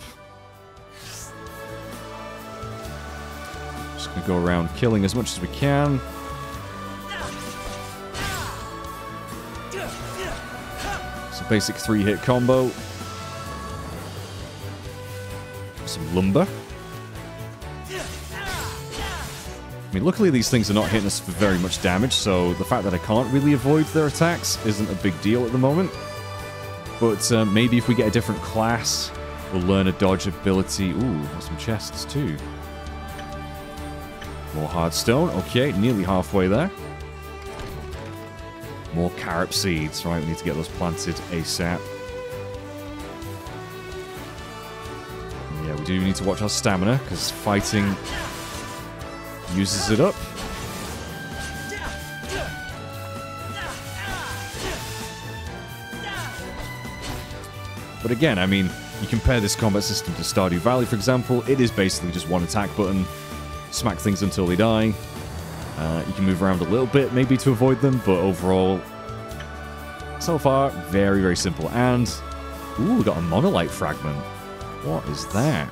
Just going to go around killing as much as we can. Basic three-hit combo. Some lumber. I mean, luckily these things are not hitting us for very much damage, so the fact that I can't really avoid their attacks isn't a big deal at the moment. But uh, maybe if we get a different class, we'll learn a dodge ability. Ooh, some chests too. More hardstone. Okay, nearly halfway there. More carrot seeds. Right, we need to get those planted ASAP. Yeah, we do need to watch our stamina, because fighting uses it up. But again, I mean, you compare this combat system to Stardew Valley, for example, it is basically just one attack button, smack things until they die. Uh, you can move around a little bit, maybe to avoid them, but overall, so far, very, very simple. And, ooh, we got a monolite fragment. What is that?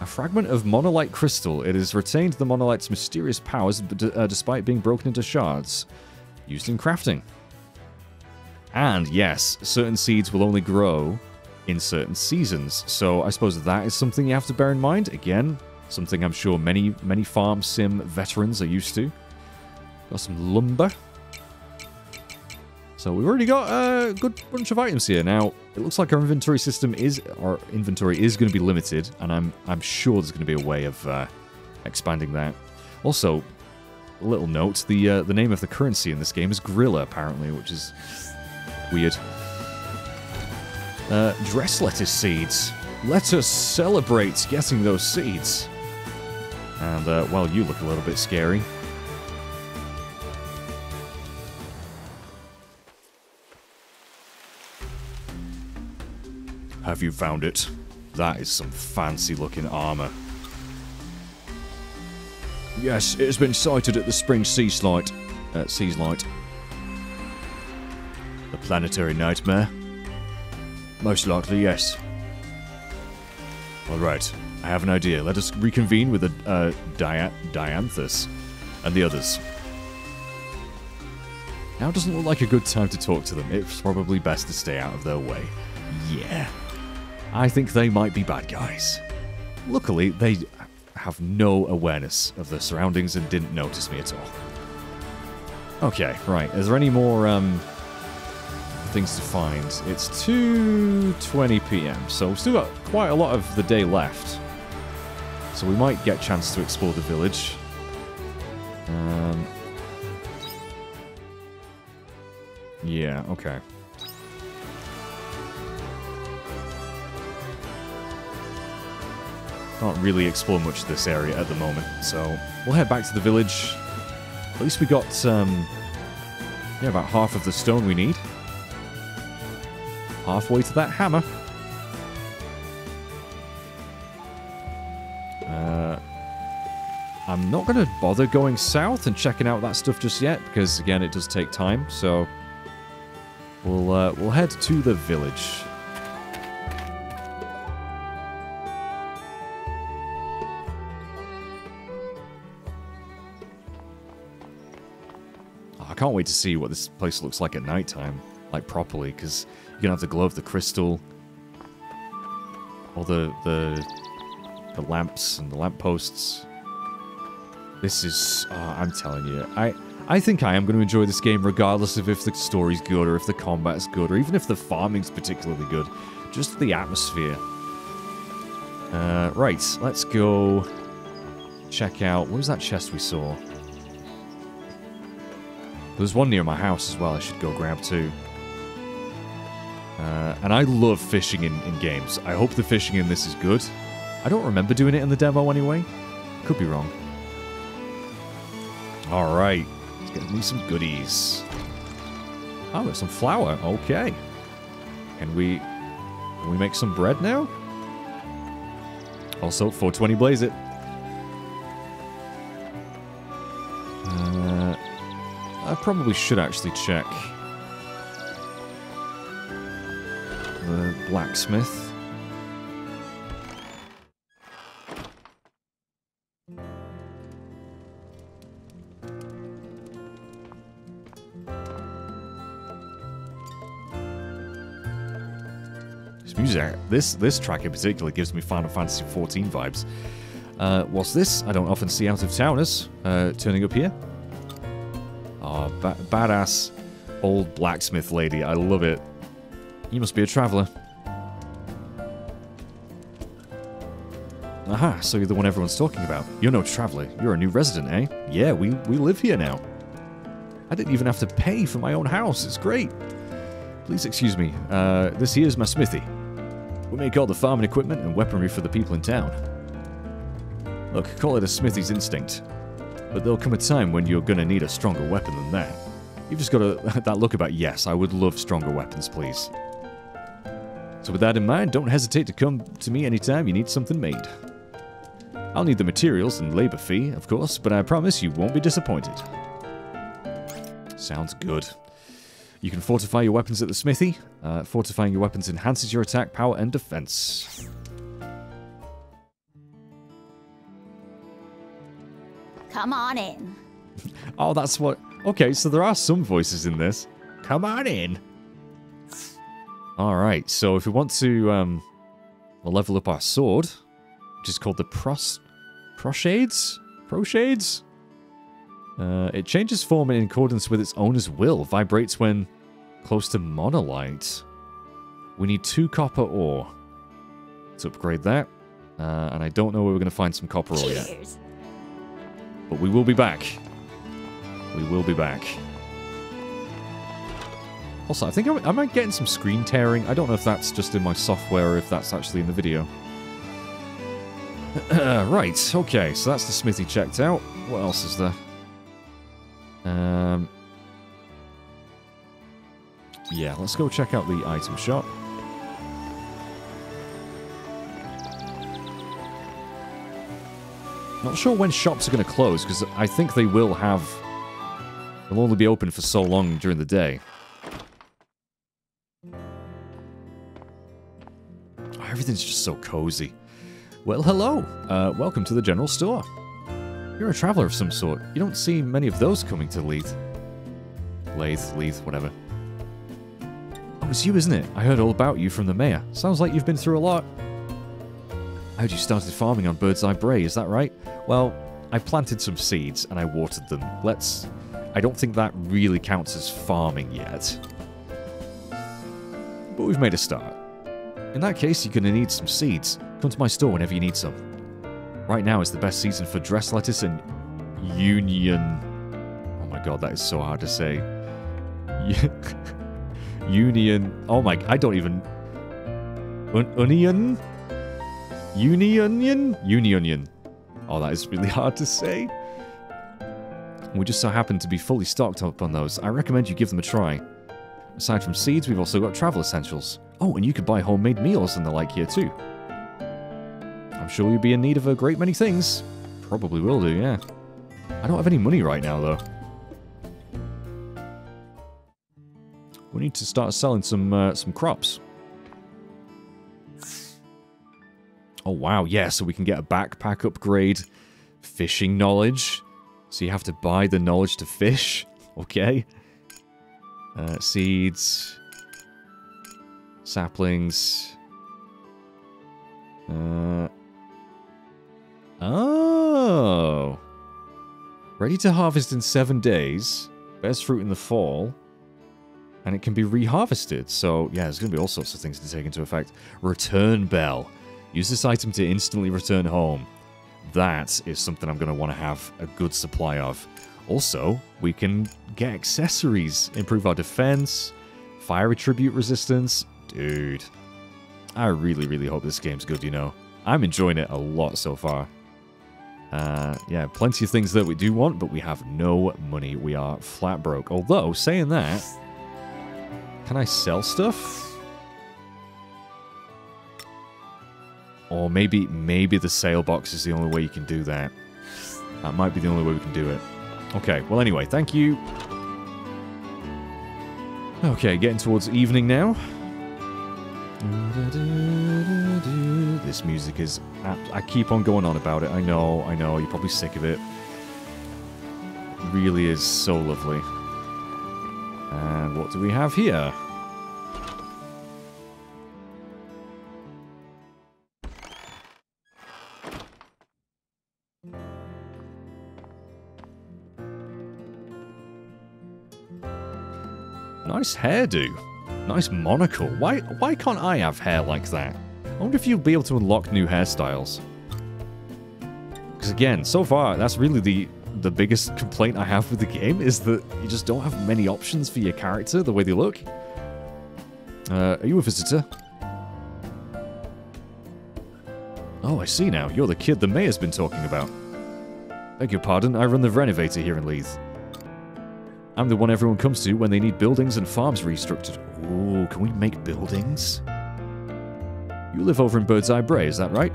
A fragment of monolite crystal. It has retained the monolite's mysterious powers uh, despite being broken into shards, used in crafting. And yes, certain seeds will only grow in certain seasons. So I suppose that is something you have to bear in mind. Again, something I'm sure many, many farm sim veterans are used to. Got some lumber. So we've already got a good bunch of items here. Now, it looks like our inventory system is, our inventory is going to be limited, and I'm I'm sure there's going to be a way of uh, expanding that. Also, a little note, the uh, the name of the currency in this game is Grilla, apparently, which is weird. Uh, dress lettuce seeds. Let us celebrate getting those seeds. And, uh, well, you look a little bit scary. Have you found it? That is some fancy looking armor. Yes, it has been sighted at the Spring Sea Light. Uh, Seas. The planetary nightmare? Most likely, yes. Alright, I have an idea. Let us reconvene with the uh, Dia Dianthus and the others. Now doesn't look like a good time to talk to them. It's probably best to stay out of their way. Yeah. I think they might be bad guys. Luckily, they have no awareness of their surroundings and didn't notice me at all. Okay, right. Is there any more um, things to find? It's 2.20 p.m., so we've still got quite a lot of the day left. So we might get a chance to explore the village. Um, yeah, okay. Can't really explore much of this area at the moment, so we'll head back to the village. At least we got, um, yeah, about half of the stone we need. Halfway to that hammer. Uh, I'm not going to bother going south and checking out that stuff just yet, because, again, it does take time, so... We'll, uh, we'll head to the village. I can't wait to see what this place looks like at nighttime, like properly, because you're gonna have the glow of the crystal, all the the the lamps and the lampposts. This is, oh, I'm telling you, I I think I am going to enjoy this game regardless of if the story's good or if the combat's good or even if the farming's particularly good. Just the atmosphere. Uh, right, let's go check out, what was that chest we saw? There's one near my house as well I should go grab too. Uh, and I love fishing in, in games. I hope the fishing in this is good. I don't remember doing it in the demo anyway. Could be wrong. Alright. Let's get me some goodies. Oh, there's some flour. Okay. Can we... Can we make some bread now? Also, 420 blaze it. Uh, I probably should actually check the blacksmith. This this track in particular gives me Final Fantasy XIV vibes. Uh, what's this? I don't often see out of towners uh, turning up here. Oh, ba badass old blacksmith lady. I love it. You must be a traveler. Aha, so you're the one everyone's talking about. You're no traveler. You're a new resident, eh? Yeah, we, we live here now. I didn't even have to pay for my own house. It's great. Please excuse me. Uh, this here's my smithy. We make all the farming equipment and weaponry for the people in town. Look, call it a smithy's instinct. But there'll come a time when you're gonna need a stronger weapon than that. You've just got a, that look about, yes, I would love stronger weapons, please. So with that in mind, don't hesitate to come to me anytime you need something made. I'll need the materials and labor fee, of course, but I promise you won't be disappointed. Sounds good. You can fortify your weapons at the smithy. Uh, fortifying your weapons enhances your attack power and defense. Come on in. Oh, that's what... Okay, so there are some voices in this. Come on in. Alright, so if we want to um, level up our sword, which is called the Pros... Proshades? Proshades? Uh, it changes form in accordance with its owner's will, vibrates when close to monolite. We need two copper ore to upgrade that. Uh, and I don't know where we're going to find some copper ore yet. But we will be back. We will be back. Also, I think I am I getting some screen tearing? I don't know if that's just in my software or if that's actually in the video. right, okay, so that's the smithy checked out. What else is there? Um, yeah, let's go check out the item shop. Not sure when shops are going to close, because I think they will have... They'll only be open for so long during the day. Oh, everything's just so cozy. Well, hello. Uh, welcome to the general store. You're a traveler of some sort. You don't see many of those coming to Lethe. Leith, Leith, whatever. Oh, it's you, isn't it? I heard all about you from the mayor. Sounds like you've been through a lot. I heard you started farming on Bird's Eye Brae, is that right? Well, I planted some seeds and I watered them. Let's... I don't think that really counts as farming yet. But we've made a start. In that case, you're going to need some seeds. Come to my store whenever you need some. Right now is the best season for dress lettuce and union. Oh my god, that is so hard to say. union. Oh my, I don't even. Un onion? Unionion? Unionion. Oh, that is really hard to say. We just so happen to be fully stocked up on those. I recommend you give them a try. Aside from seeds, we've also got travel essentials. Oh, and you can buy homemade meals and the like here too. I'm sure you'll be in need of a great many things. Probably will do, yeah. I don't have any money right now, though. We need to start selling some uh, some crops. Oh, wow, yeah, so we can get a backpack upgrade. Fishing knowledge. So you have to buy the knowledge to fish. Okay. Uh, seeds. Saplings. Uh, oh. Ready to harvest in seven days. Best fruit in the fall. And it can be reharvested. So, yeah, there's going to be all sorts of things to take into effect. Return bell. Use this item to instantly return home. That is something I'm going to want to have a good supply of. Also, we can get accessories, improve our defense, fire attribute resistance. Dude, I really, really hope this game's good, you know. I'm enjoying it a lot so far. Uh, yeah, plenty of things that we do want, but we have no money. We are flat broke. Although, saying that, can I sell stuff? Or maybe, maybe the sale box is the only way you can do that. That might be the only way we can do it. Okay, well anyway, thank you. Okay, getting towards evening now. This music is... I keep on going on about it. I know, I know. You're probably sick of it. It really is so lovely. And what do we have here? Nice hairdo. Nice monocle. Why why can't I have hair like that? I wonder if you'll be able to unlock new hairstyles. Because again, so far, that's really the the biggest complaint I have with the game is that you just don't have many options for your character, the way they look. Uh, are you a visitor? Oh, I see now. You're the kid the mayor's been talking about. Beg your pardon, I run the Renovator here in Lethe. I'm the one everyone comes to when they need buildings and farms restructured. Ooh, can we make buildings? You live over in Bird's Eye Brae, is that right?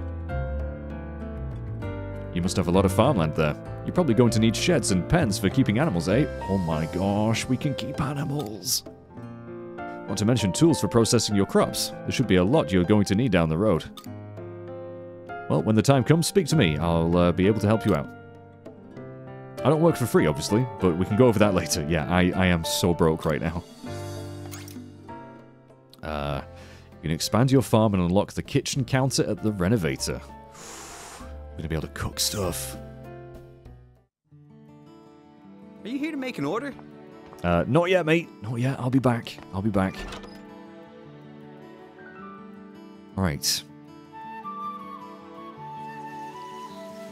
You must have a lot of farmland there. You're probably going to need sheds and pens for keeping animals, eh? Oh my gosh, we can keep animals. Not to mention tools for processing your crops. There should be a lot you're going to need down the road. Well, when the time comes, speak to me. I'll uh, be able to help you out. I don't work for free, obviously, but we can go over that later. Yeah, I, I am so broke right now. Uh, you can expand your farm and unlock the kitchen counter at the Renovator. We're gonna be able to cook stuff. Are you here to make an order? Uh, not yet, mate. Not yet. I'll be back. I'll be back. All right.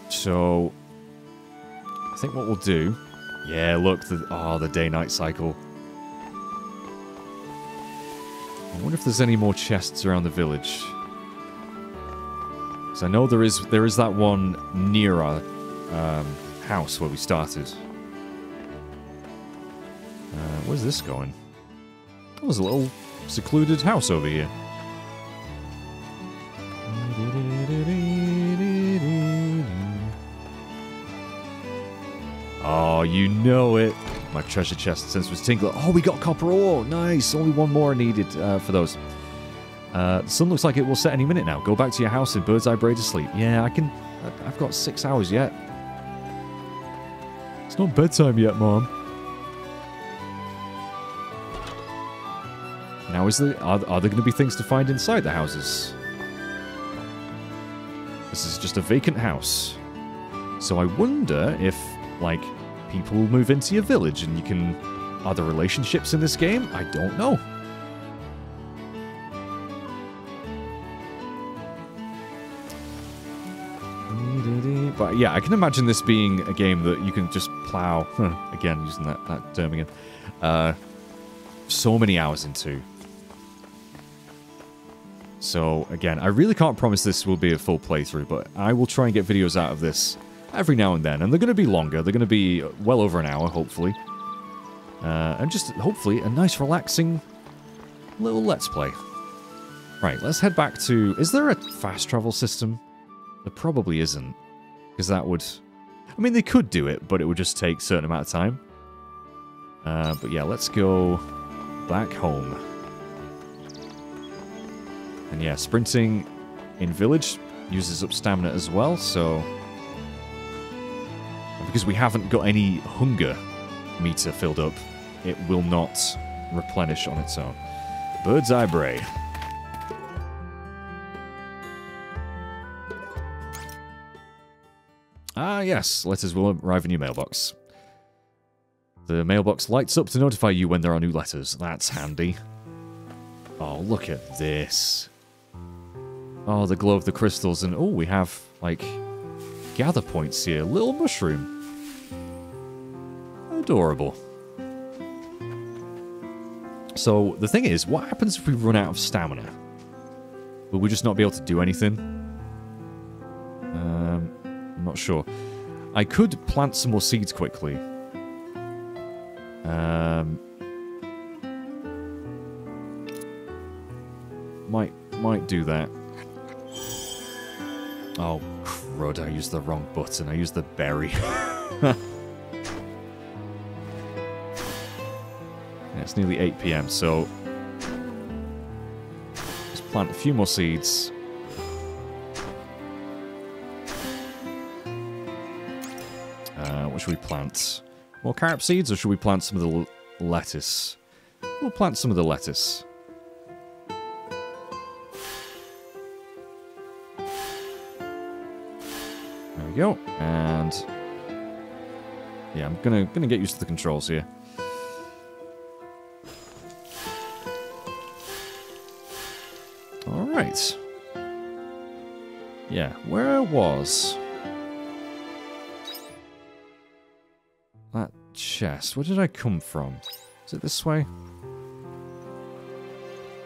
So, I think what we'll do... Yeah, look. The, oh, the day-night cycle. I wonder if there's any more chests around the village. Because I know there is there is that one near our um, house where we started. Uh, where's this going? Oh, there's a little secluded house over here. Oh, you know it. My treasure chest sense was tingling. Oh, we got copper ore. Nice. Only one more needed uh, for those. Uh, the sun looks like it will set any minute now. Go back to your house in Bird's Eye Brae to sleep. Yeah, I can... I've got six hours yet. It's not bedtime yet, Mom. Now, is there, are, are there going to be things to find inside the houses? This is just a vacant house. So I wonder if, like, people move into your village and you can... Are there relationships in this game? I don't know. But yeah, I can imagine this being a game that you can just plow, again, using that, that term again, uh, so many hours into. So, again, I really can't promise this will be a full playthrough, but I will try and get videos out of this every now and then. And they're going to be longer. They're going to be well over an hour, hopefully. Uh, and just, hopefully, a nice, relaxing little Let's Play. Right, let's head back to... Is there a fast travel system? There probably isn't. Because that would... I mean, they could do it, but it would just take a certain amount of time. Uh, but yeah, let's go back home. And yeah, sprinting in village uses up stamina as well, so... Because we haven't got any hunger meter filled up, it will not replenish on its own. Bird's Eye Brae. Ah, yes, letters will arrive in your mailbox. The mailbox lights up to notify you when there are new letters. That's handy. Oh, look at this. Oh, the glow of the crystals, and oh, we have, like, gather points here. Little mushroom. Adorable. So, the thing is, what happens if we run out of stamina? Will we just not be able to do anything? Um, I'm not sure. I could plant some more seeds quickly. Um, might might do that. Oh, crud, I used the wrong button. I used the berry. it's nearly 8 p.m., so... Let's plant a few more seeds. Uh, what should we plant? More carrot seeds, or should we plant some of the lettuce? We'll plant some of the lettuce. There we go. And yeah, I'm gonna gonna get used to the controls here. Alright. Yeah, where was... That chest. Where did I come from? Is it this way?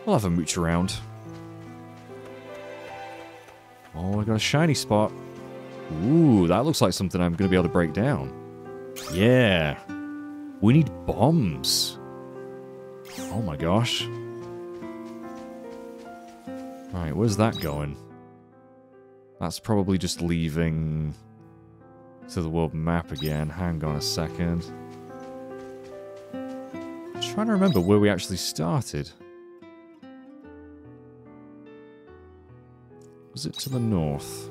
We'll have a mooch around. Oh, I got a shiny spot. Ooh, that looks like something I'm going to be able to break down. Yeah. We need bombs. Oh my gosh. Right, where's that going? That's probably just leaving to the world map again. Hang on a second. I'm trying to remember where we actually started. Was it to the north?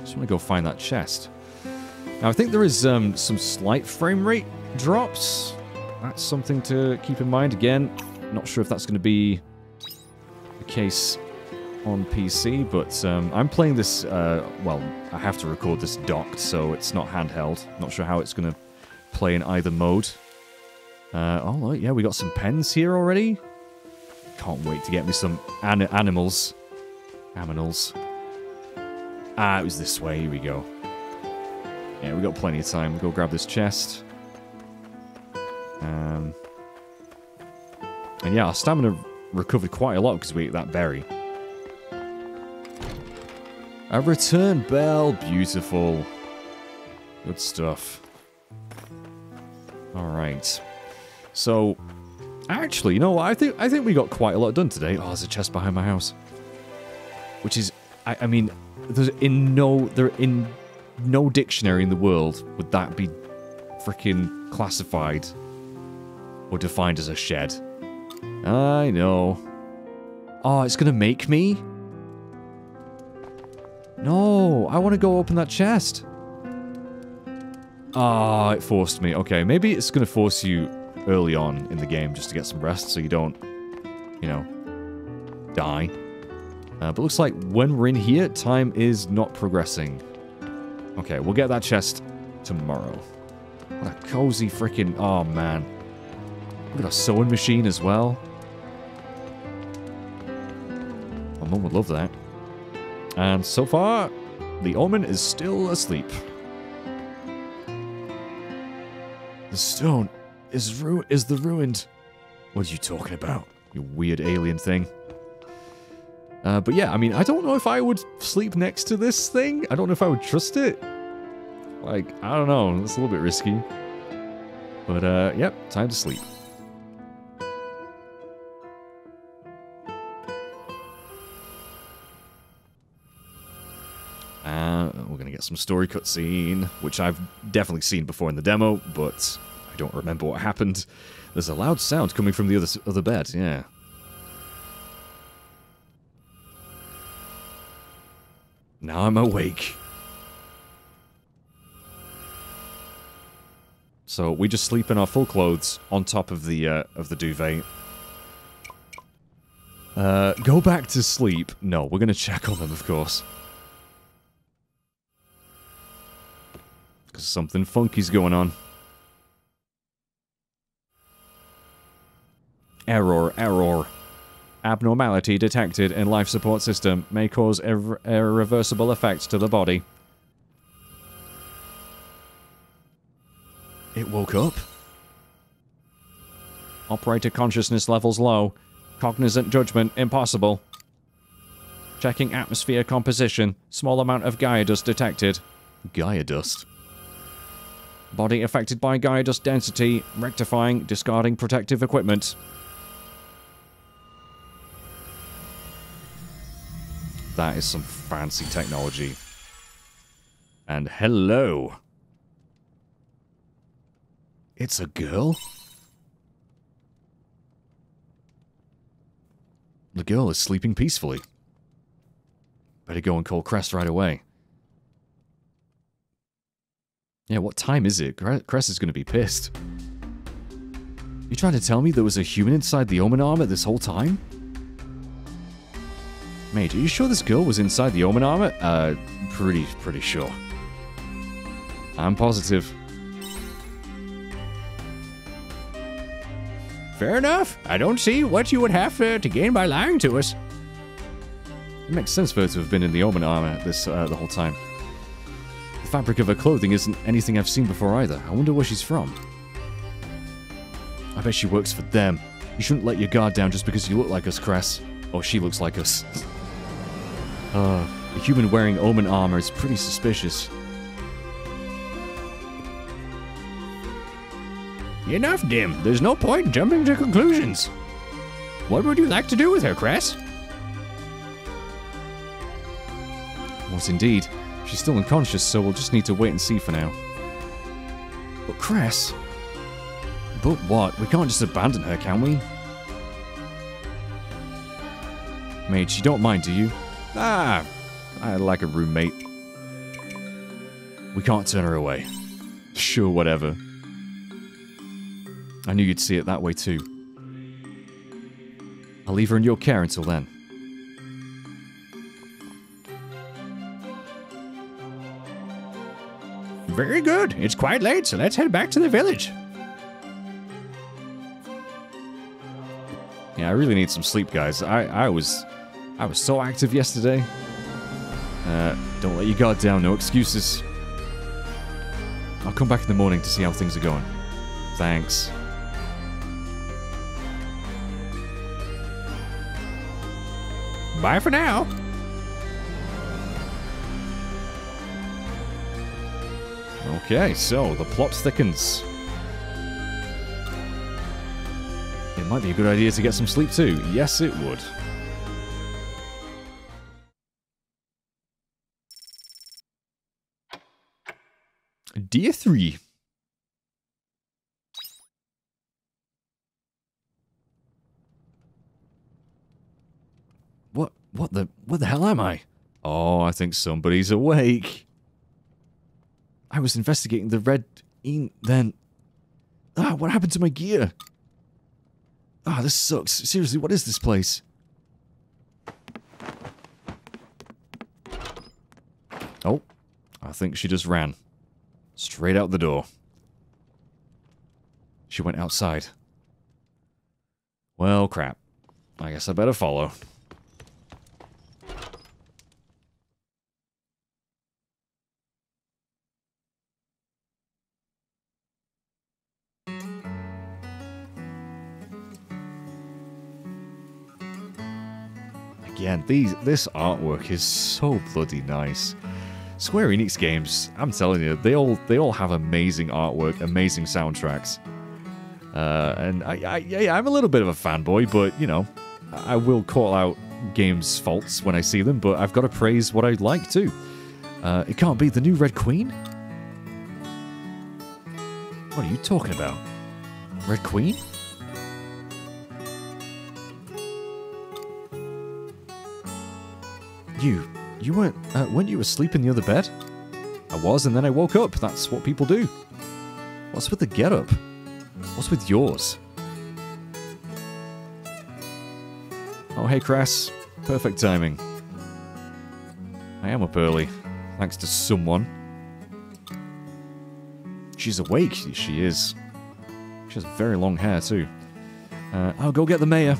Just want to go find that chest. Now, I think there is um, some slight frame rate drops. That's something to keep in mind. Again, not sure if that's going to be the case on PC, but um, I'm playing this, uh, well, I have to record this docked, so it's not handheld. Not sure how it's going to play in either mode. Uh, oh, yeah, we got some pens here already. Can't wait to get me some an animals. Aminals. Ah, it was this way. Here we go. Yeah, we got plenty of time. Go grab this chest. Um, and yeah, our stamina recovered quite a lot because we ate that berry. A return bell. Beautiful. Good stuff. Alright. So, actually, you know what? I think, I think we got quite a lot done today. Oh, there's a chest behind my house. Which is, I, I mean, there's in no, there in no dictionary in the world would that be freaking classified or defined as a shed. I know. Oh, it's gonna make me? No, I want to go open that chest. Ah, it forced me. Okay, maybe it's going to force you early on in the game just to get some rest so you don't, you know, die. Uh, but looks like when we're in here, time is not progressing. Okay, we'll get that chest tomorrow. What a cozy freaking... Oh, man. We've got a sewing machine as well. Mum would love that. And so far, the omen is still asleep. The stone is ru is the ruined. What are you talking about? You weird alien thing. Uh, but yeah, I mean, I don't know if I would sleep next to this thing. I don't know if I would trust it. Like, I don't know. It's a little bit risky. But, uh, yep, time to sleep. We're going to get some story cutscene, which I've definitely seen before in the demo, but I don't remember what happened. There's a loud sound coming from the other, other bed, yeah. Now I'm awake. So we just sleep in our full clothes on top of the uh, of the duvet. Uh, go back to sleep. No, we're gonna check on them, of course. Because something funky's going on. Error, error. Abnormality detected in life support system may cause irre irreversible effects to the body. It woke up. Operator consciousness levels low. Cognizant judgment impossible. Checking atmosphere composition. Small amount of Gaia dust detected. Gaia dust. Body affected by Gaia dust density. Rectifying, discarding protective equipment. That is some fancy technology. And hello. It's a girl? The girl is sleeping peacefully. Better go and call Cress right away. Yeah, what time is it? Cress is going to be pissed. You trying to tell me there was a human inside the Omen armor this whole time? Mate, are you sure this girl was inside the Omen armor? Uh, pretty, pretty sure. I'm positive. Fair enough. I don't see what you would have uh, to gain by lying to us. It makes sense for her to have been in the Omen armor this uh, the whole time. Fabric of her clothing isn't anything I've seen before either. I wonder where she's from. I bet she works for them. You shouldn't let your guard down just because you look like us, Cress. Or she looks like us. uh, a human wearing Omen armor is pretty suspicious. Enough, Dim. There's no point jumping to conclusions. What would you like to do with her, Cress? What indeed? She's still unconscious, so we'll just need to wait and see for now. But Cress... But what? We can't just abandon her, can we? Mage, you don't mind, do you? Ah, I like a roommate. We can't turn her away. Sure, whatever. I knew you'd see it that way too. I'll leave her in your care until then. Very good. It's quite late, so let's head back to the village. Yeah, I really need some sleep, guys. I, I was I was so active yesterday. Uh, don't let your guard down, no excuses. I'll come back in the morning to see how things are going. Thanks. Bye for now. Okay, so the plot thickens. It might be a good idea to get some sleep too. Yes, it would. Dear 3. What what the what the hell am I? Oh, I think somebody's awake. I was investigating the red in then. Ah, what happened to my gear? Ah, this sucks. Seriously, what is this place? Oh, I think she just ran. Straight out the door. She went outside. Well, crap. I guess I better follow. Again, these this artwork is so bloody nice. Square Enix games, I'm telling you, they all they all have amazing artwork, amazing soundtracks. Uh, and I, I, yeah, I'm a little bit of a fanboy, but you know, I will call out games' faults when I see them. But I've got to praise what I like too. Uh, it can't be the new Red Queen. What are you talking about? Red Queen? You, you weren't, uh, weren't you asleep in the other bed? I was, and then I woke up. That's what people do. What's with the getup? What's with yours? Oh, hey, Cress. Perfect timing. I am up early, thanks to someone. She's awake, she is. She has very long hair, too. Uh, I'll go get the mayor.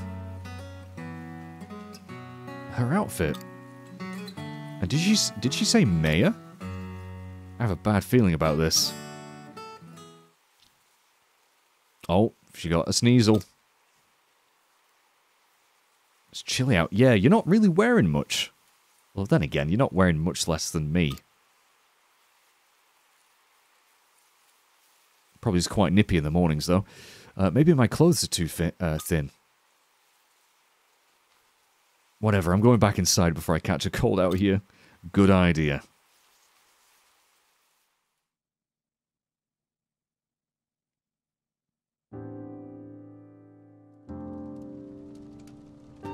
Her outfit. Did she did she say mayor? I have a bad feeling about this. Oh, she got a sneasel. It's chilly out. Yeah, you're not really wearing much. Well, then again, you're not wearing much less than me. Probably is quite nippy in the mornings, though. Uh, maybe my clothes are too uh, thin. Whatever, I'm going back inside before I catch a cold out here. Good idea.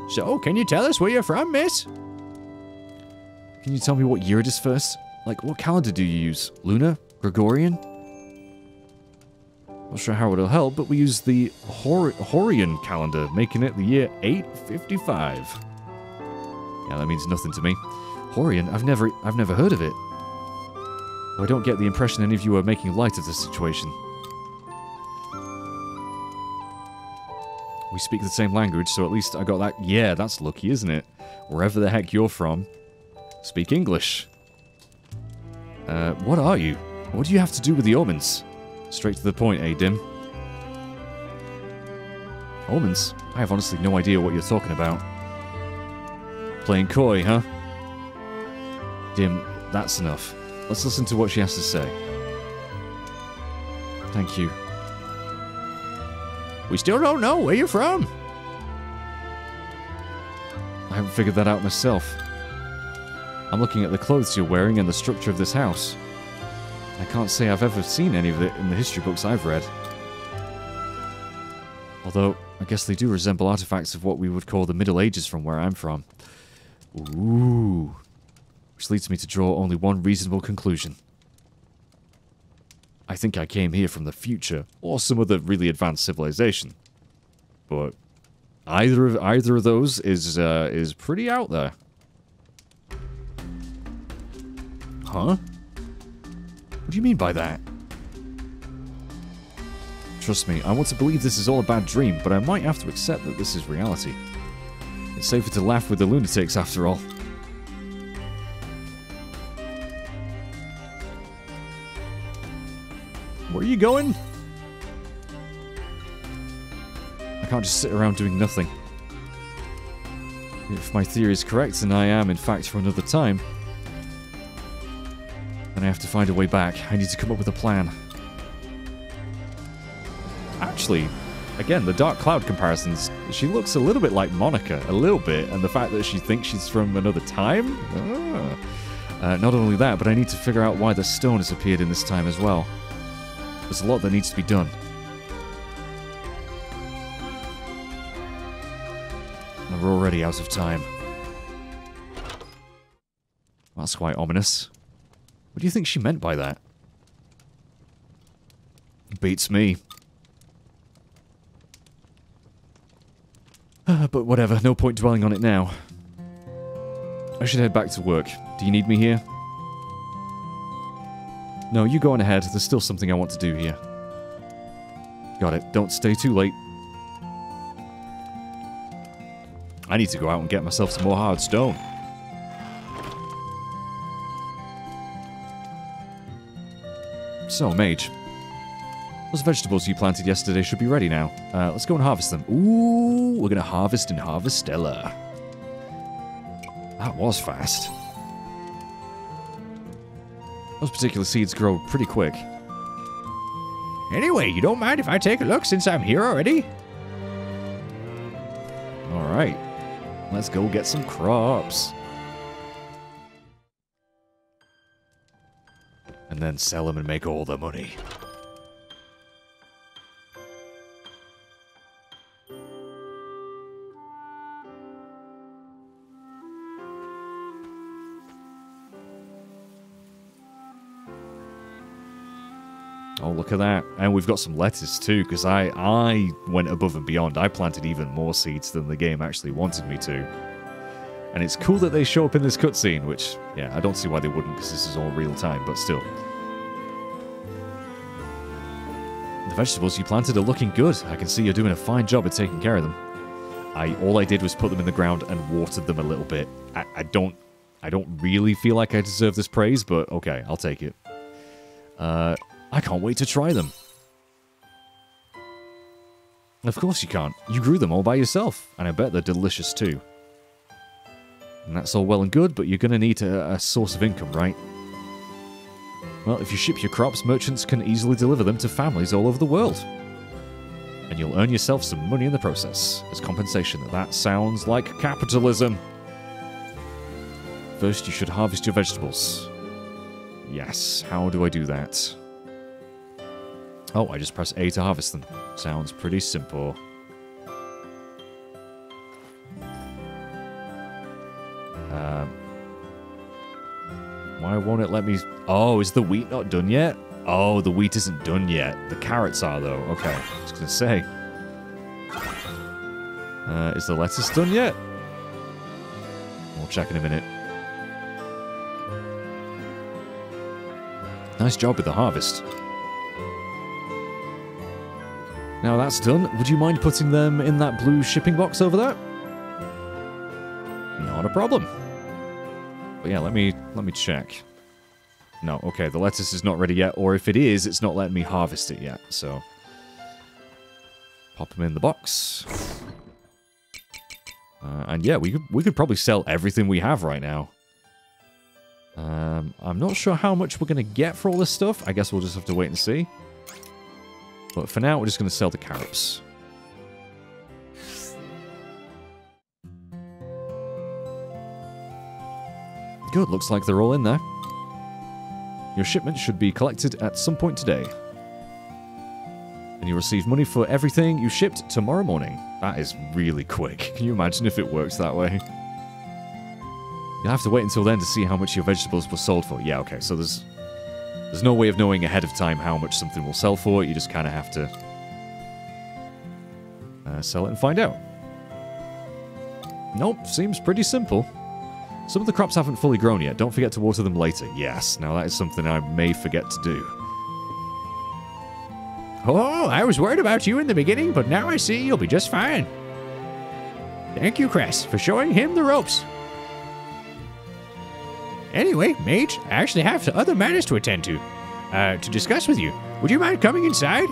So, can you tell us where you're from, miss? Can you tell me what year it is first? Like, what calendar do you use? Luna? Gregorian? Not sure how it'll help, but we use the Hor Horian calendar, making it the year 855. Yeah, that means nothing to me. Horian? I've never, I've never heard of it. Well, I don't get the impression any of you are making light of the situation. We speak the same language, so at least I got that. Yeah, that's lucky, isn't it? Wherever the heck you're from, speak English. Uh, what are you? What do you have to do with the omens? Straight to the point, eh, Dim? Omens? I have honestly no idea what you're talking about. Playing coy, huh? Dim, that's enough. Let's listen to what she has to say. Thank you. We still don't know where you're from. I haven't figured that out myself. I'm looking at the clothes you're wearing and the structure of this house. I can't say I've ever seen any of it in the history books I've read. Although, I guess they do resemble artifacts of what we would call the Middle Ages from where I'm from. Ooh. Which leads me to draw only one reasonable conclusion. I think I came here from the future, or some other really advanced civilization. But either of either of those is uh, is pretty out there. Huh? What do you mean by that? Trust me, I want to believe this is all a bad dream, but I might have to accept that this is reality. It's safer to laugh with the lunatics after all. Going? I can't just sit around doing nothing. If my theory is correct, and I am, in fact, for another time, then I have to find a way back. I need to come up with a plan. Actually, again, the Dark Cloud comparisons, she looks a little bit like Monica, a little bit, and the fact that she thinks she's from another time? Ah. Uh, not only that, but I need to figure out why the stone has appeared in this time as well. There's a lot that needs to be done. And we're already out of time. That's quite ominous. What do you think she meant by that? Beats me. Uh, but whatever, no point dwelling on it now. I should head back to work. Do you need me here? No, you go on ahead. There's still something I want to do here. Got it. Don't stay too late. I need to go out and get myself some more hard stone. So, Mage. Those vegetables you planted yesterday should be ready now. Uh, let's go and harvest them. Ooh, we're going to harvest in Harvestella. That was fast. Those particular seeds grow pretty quick. Anyway, you don't mind if I take a look since I'm here already? Alright. Let's go get some crops. And then sell them and make all the money. Look at that. And we've got some lettuce too, because I, I went above and beyond. I planted even more seeds than the game actually wanted me to. And it's cool that they show up in this cutscene, which, yeah, I don't see why they wouldn't, because this is all real time, but still. The vegetables you planted are looking good. I can see you're doing a fine job of taking care of them. I all I did was put them in the ground and watered them a little bit. I, I don't I don't really feel like I deserve this praise, but okay, I'll take it. Uh, I can't wait to try them. Of course you can't. You grew them all by yourself, and I bet they're delicious too. And that's all well and good, but you're going to need a, a source of income, right? Well, if you ship your crops, merchants can easily deliver them to families all over the world. And you'll earn yourself some money in the process as compensation. That sounds like capitalism. First, you should harvest your vegetables. Yes, how do I do that? Oh, I just press A to harvest them. Sounds pretty simple. Um, why won't it let me... Oh, is the wheat not done yet? Oh, the wheat isn't done yet. The carrots are, though. Okay, I was going to say. Uh, is the lettuce done yet? We'll check in a minute. Nice job with the harvest. Now that's done. Would you mind putting them in that blue shipping box over there? Not a problem. But yeah, let me let me check. No, okay, the lettuce is not ready yet, or if it is, it's not letting me harvest it yet, so... Pop them in the box. Uh, and yeah, we could, we could probably sell everything we have right now. Um, I'm not sure how much we're going to get for all this stuff. I guess we'll just have to wait and see. But for now, we're just going to sell the carrots. Good, looks like they're all in there. Your shipment should be collected at some point today. And you'll receive money for everything you shipped tomorrow morning. That is really quick. Can you imagine if it works that way? You'll have to wait until then to see how much your vegetables were sold for. Yeah, okay, so there's there's no way of knowing ahead of time how much something will sell for. You just kind of have to uh, sell it and find out. Nope, seems pretty simple. Some of the crops haven't fully grown yet. Don't forget to water them later. Yes, now that is something I may forget to do. Oh, I was worried about you in the beginning, but now I see you'll be just fine. Thank you, Cress, for showing him the ropes. Anyway, Mage, I actually have some other matters to attend to. Uh, to discuss with you. Would you mind coming inside?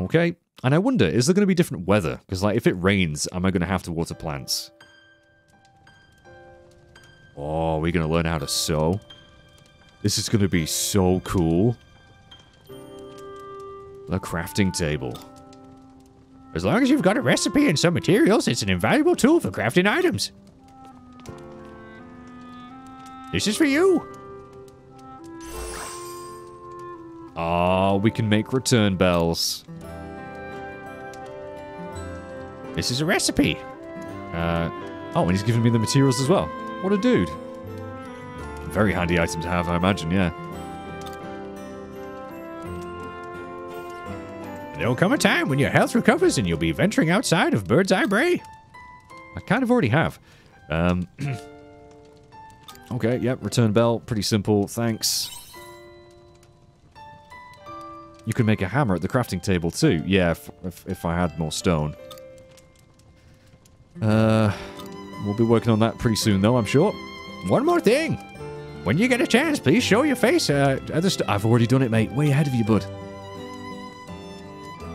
Okay. And I wonder, is there going to be different weather? Because, like, if it rains, am I going to have to water plants? Oh, we're we going to learn how to sew? This is going to be so cool. The crafting table. As long as you've got a recipe and some materials, it's an invaluable tool for crafting items. This is for you. Oh, we can make return bells. This is a recipe. Uh, oh, and he's given me the materials as well. What a dude. Very handy item to have, I imagine, yeah. There'll come a time when your health recovers and you'll be venturing outside of Bird's Eye Brae. I kind of already have. Um, okay, yep, return bell. Pretty simple, thanks. You can make a hammer at the crafting table too. Yeah, if, if, if I had more stone. Uh, we'll be working on that pretty soon though, I'm sure. One more thing. When you get a chance, please show your face uh, at the I've already done it, mate. Way ahead of you, bud.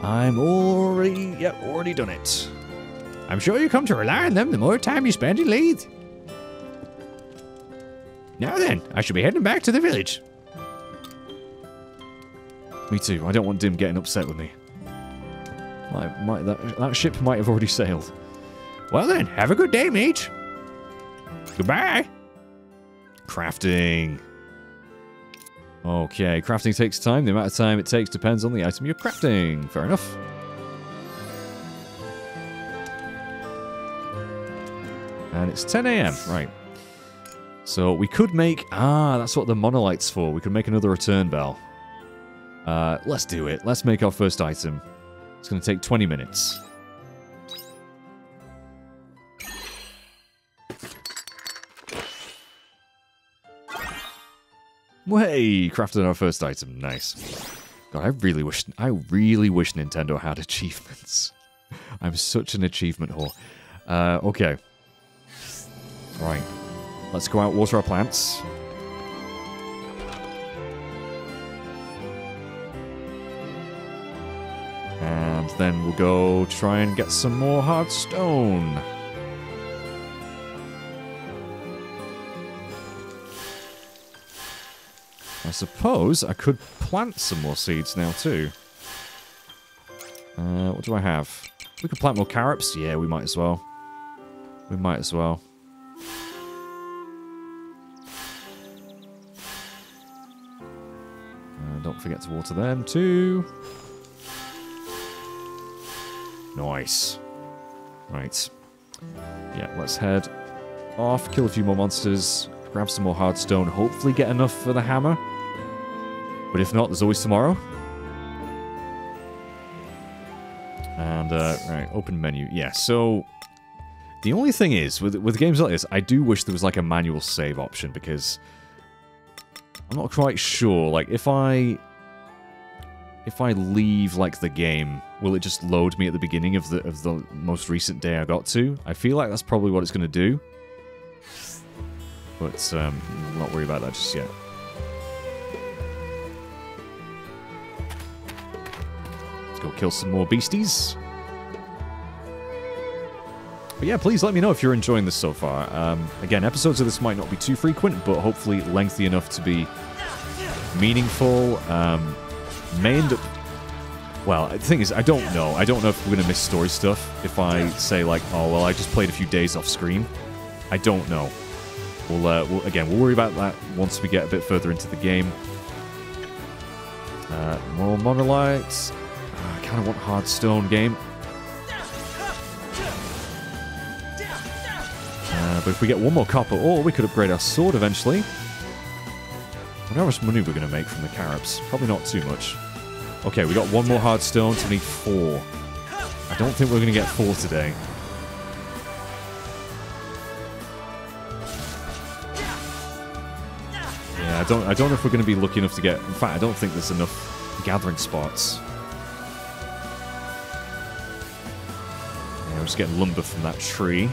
I'm already, yep, already done it. I'm sure you come to rely on them the more time you spend in Lethe. Now then, I should be heading back to the village. Me too. I don't want Dim getting upset with me. Might, that, that ship might have already sailed. Well then, have a good day, mate. Goodbye. Crafting. Okay, crafting takes time. The amount of time it takes depends on the item you're crafting. Fair enough. And it's 10 a.m. Right. So we could make... Ah, that's what the monolite's for. We could make another return bell. Uh, let's do it. Let's make our first item. It's going to take 20 minutes. Way crafted our first item. Nice. God, I really wish I really wish Nintendo had achievements. I'm such an achievement whore. Uh, okay. Right. Let's go out water our plants. And then we'll go try and get some more hard stone. I suppose I could plant some more seeds now too. Uh, what do I have? We could plant more carrots? Yeah, we might as well. We might as well. Don't forget to water them too. Nice. Right. Yeah, let's head off, kill a few more monsters, grab some more hard stone, hopefully get enough for the hammer. But if not, there's always tomorrow. And, uh, right, open menu. Yeah, so... The only thing is, with, with games like this, I do wish there was, like, a manual save option, because... I'm not quite sure. Like, if I... if I leave like the game, will it just load me at the beginning of the of the most recent day I got to? I feel like that's probably what it's going to do. But um, I'm not worried about that just yet. Let's go kill some more beasties. But yeah, please let me know if you're enjoying this so far. Um, again, episodes of this might not be too frequent, but hopefully lengthy enough to be meaningful. Um, may end up. Well, the thing is, I don't know. I don't know if we're going to miss story stuff if I say, like, oh, well, I just played a few days off screen. I don't know. We'll, uh, we'll again, we'll worry about that once we get a bit further into the game. Uh, more monolites. Uh, I kind of want hard stone game. Uh, but if we get one more copper, or we could upgrade our sword eventually. Wonder how much money we're going to make from the carrots. Probably not too much. Okay, we got one more hard stone, we need four. I don't think we're going to get four today. Yeah, I don't, I don't know if we're going to be lucky enough to get... In fact, I don't think there's enough gathering spots. Yeah, we're just getting lumber from that tree.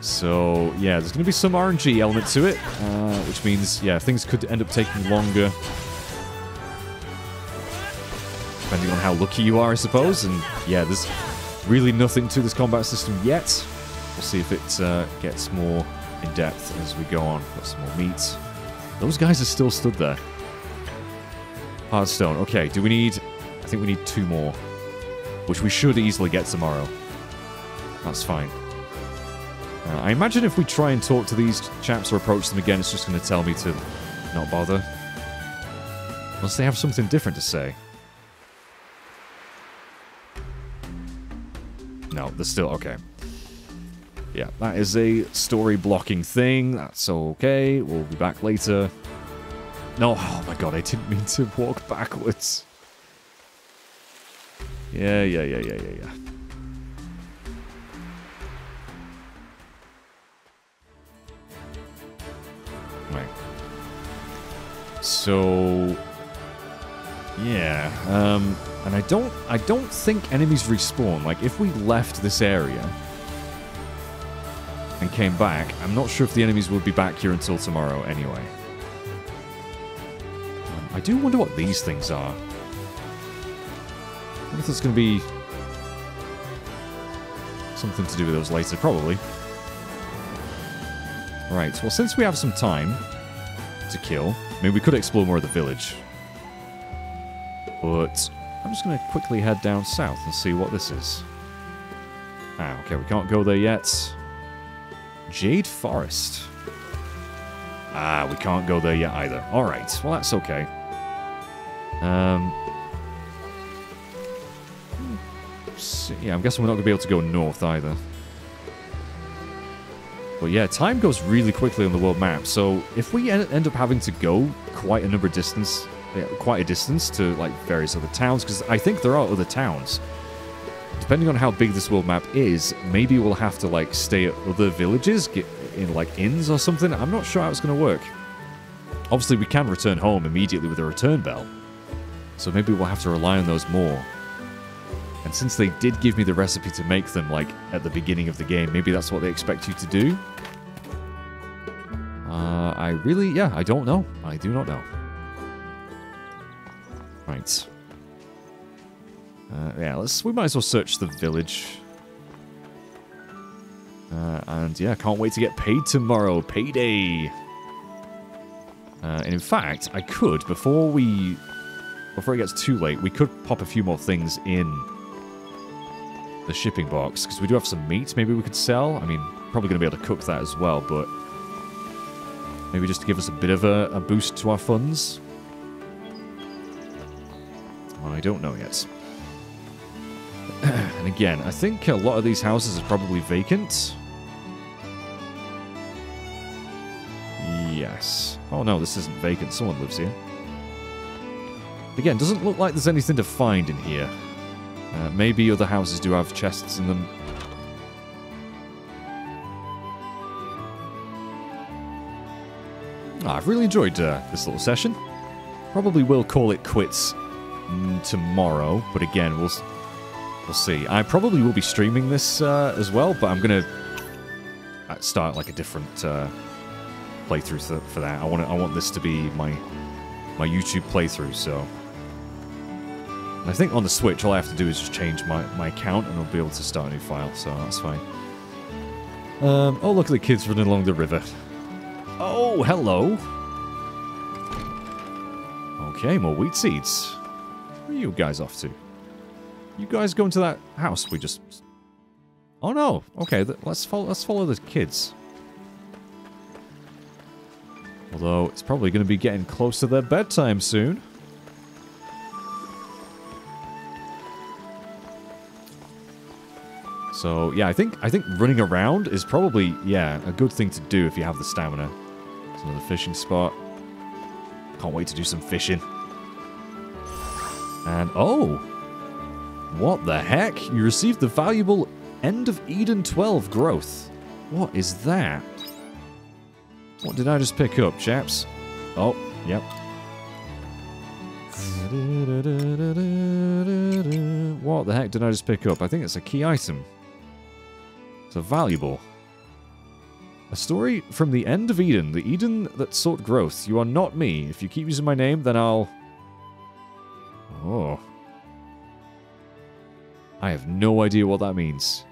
So, yeah, there's going to be some RNG element to it, uh, which means, yeah, things could end up taking longer. Depending on how lucky you are, I suppose. And, yeah, there's really nothing to this combat system yet. We'll see if it uh, gets more in-depth as we go on. Got some more meat. Those guys are still stood there. Hardstone. Okay, do we need... I think we need two more. Which we should easily get tomorrow. That's fine. Uh, I imagine if we try and talk to these chaps or approach them again, it's just going to tell me to not bother. Unless they have something different to say. No, they're still... Okay. Yeah, that is a story blocking thing. That's okay. We'll be back later. No, oh my god, I didn't mean to walk backwards. Yeah, yeah, yeah, yeah, yeah, yeah. Right. So yeah, um and I don't I don't think enemies respawn. Like if we left this area and came back, I'm not sure if the enemies would be back here until tomorrow anyway. Um, I do wonder what these things are. I wonder if there's going to be something to do with those later, probably. Right, well, since we have some time to kill, I mean, we could explore more of the village. But I'm just going to quickly head down south and see what this is. Ah, okay, we can't go there yet. Jade Forest. Ah, we can't go there yet either. Alright, well that's okay. Um, so, yeah, I'm guessing we're not going to be able to go north either. But yeah, time goes really quickly on the world map, so if we end up having to go quite a number of distance, eh, quite a distance to like various other towns, because I think there are other towns. Depending on how big this world map is, maybe we'll have to like stay at other villages, get in like inns or something. I'm not sure how it's going to work. Obviously, we can return home immediately with a return bell, so maybe we'll have to rely on those more. And since they did give me the recipe to make them, like, at the beginning of the game, maybe that's what they expect you to do? Uh, I really, yeah, I don't know. I do not know. Right. Uh, yeah, let's, we might as well search the village. Uh, and yeah, can't wait to get paid tomorrow. Payday! Uh, and in fact, I could, before we... Before it gets too late, we could pop a few more things in the shipping box, because we do have some meat maybe we could sell. I mean, probably going to be able to cook that as well, but maybe just to give us a bit of a, a boost to our funds. I don't know yet. and again, I think a lot of these houses are probably vacant. Yes. Oh no, this isn't vacant. Someone lives here. Again, doesn't look like there's anything to find in here. Uh, maybe other houses do have chests in them. Oh, I've really enjoyed uh, this little session. Probably will call it quits mm, tomorrow, but again, we'll we'll see. I probably will be streaming this uh, as well, but I'm gonna uh, start like a different uh, playthrough for, that. I want I want this to be my my YouTube playthrough. So I think on the Switch, all I have to do is just change my my account, and I'll be able to start a new file. So that's fine. Um, oh, look at the kids running along the river. Oh, hello. Okay, more wheat seeds. Where are you guys off to? You guys going to that house we just... Oh no. Okay, let's follow, let's follow the kids. Although, it's probably going to be getting close to their bedtime soon. So, yeah, I think I think running around is probably, yeah, a good thing to do if you have the stamina. There's another fishing spot. Can't wait to do some fishing. And, oh! What the heck? You received the valuable End of Eden 12 growth. What is that? What did I just pick up, chaps? Oh, yep. What the heck did I just pick up? I think it's a key item. A valuable. A story from the end of Eden, the Eden that sought growth. You are not me. If you keep using my name, then I'll... Oh. I have no idea what that means.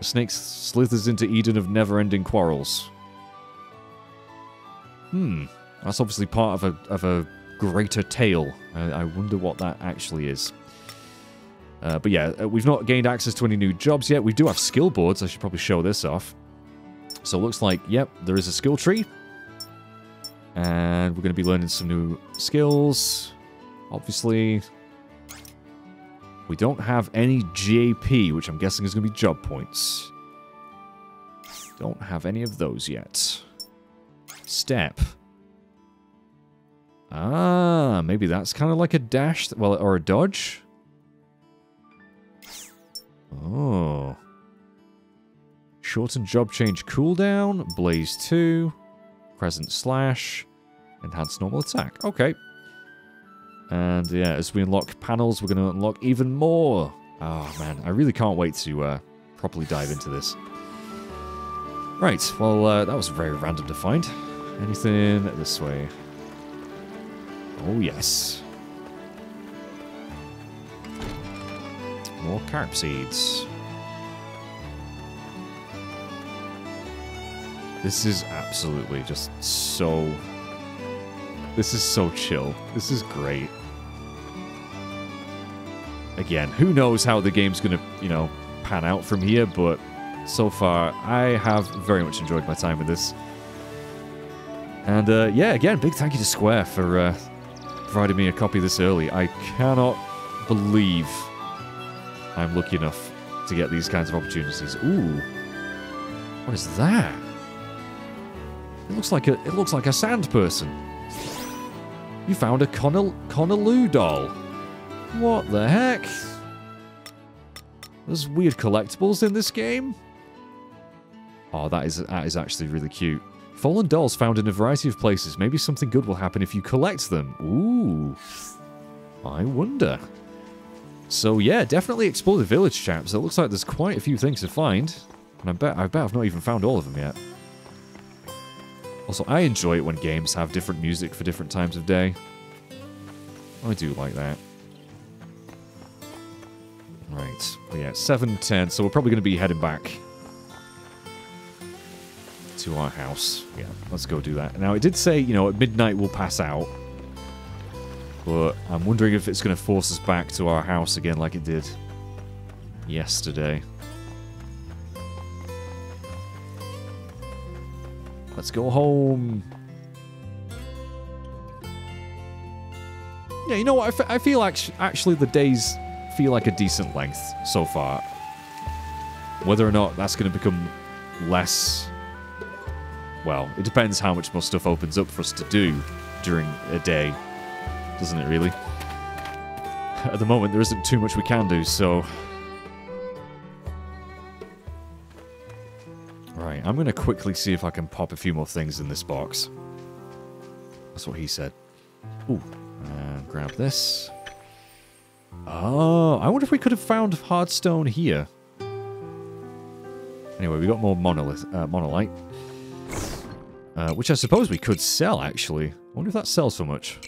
A snake slithers into Eden of never-ending quarrels. Hmm. That's obviously part of a, of a greater tale. I, I wonder what that actually is. Uh, but yeah, uh, we've not gained access to any new jobs yet. We do have skill boards. I should probably show this off. So it looks like, yep, there is a skill tree. And we're going to be learning some new skills. Obviously, we don't have any JP, which I'm guessing is going to be job points. Don't have any of those yet. Step. Ah, maybe that's kind of like a dash, well, or a dodge. Oh. Shorten job change cooldown, blaze 2, crescent slash, enhance normal attack. Okay. And yeah, as we unlock panels, we're going to unlock even more. Oh man, I really can't wait to uh, properly dive into this. Right, well, uh, that was very random to find. Anything this way? Oh yes. More carp seeds. This is absolutely just so... This is so chill. This is great. Again, who knows how the game's gonna, you know, pan out from here, but so far, I have very much enjoyed my time with this. And uh, yeah, again, big thank you to Square for uh, providing me a copy this early. I cannot believe I'm lucky enough to get these kinds of opportunities. Ooh, what is that? It looks like a it looks like a sand person. You found a Conal Conaloo doll. What the heck? There's weird collectibles in this game. Oh, that is that is actually really cute. Fallen dolls found in a variety of places. Maybe something good will happen if you collect them. Ooh. I wonder. So yeah, definitely explore the village, chaps. It looks like there's quite a few things to find. And I bet I bet I've not even found all of them yet. Also, I enjoy it when games have different music for different times of day. I do like that. Right. Well, yeah, 7.10, so we're probably going to be heading back to our house. Yeah, let's go do that. Now, it did say, you know, at midnight we'll pass out. But I'm wondering if it's going to force us back to our house again like it did yesterday. Let's go home. Yeah, you know what? I, I feel actu- actually the days feel like a decent length so far. Whether or not that's going to become less. Well, it depends how much more stuff opens up for us to do during a day, doesn't it, really? At the moment, there isn't too much we can do, so. Right, I'm going to quickly see if I can pop a few more things in this box. That's what he said. Ooh, and grab this. Oh, I wonder if we could have found hardstone here. Anyway, we got more monolith, uh, monolite. Uh, which I suppose we could sell, actually. I wonder if that sells for much.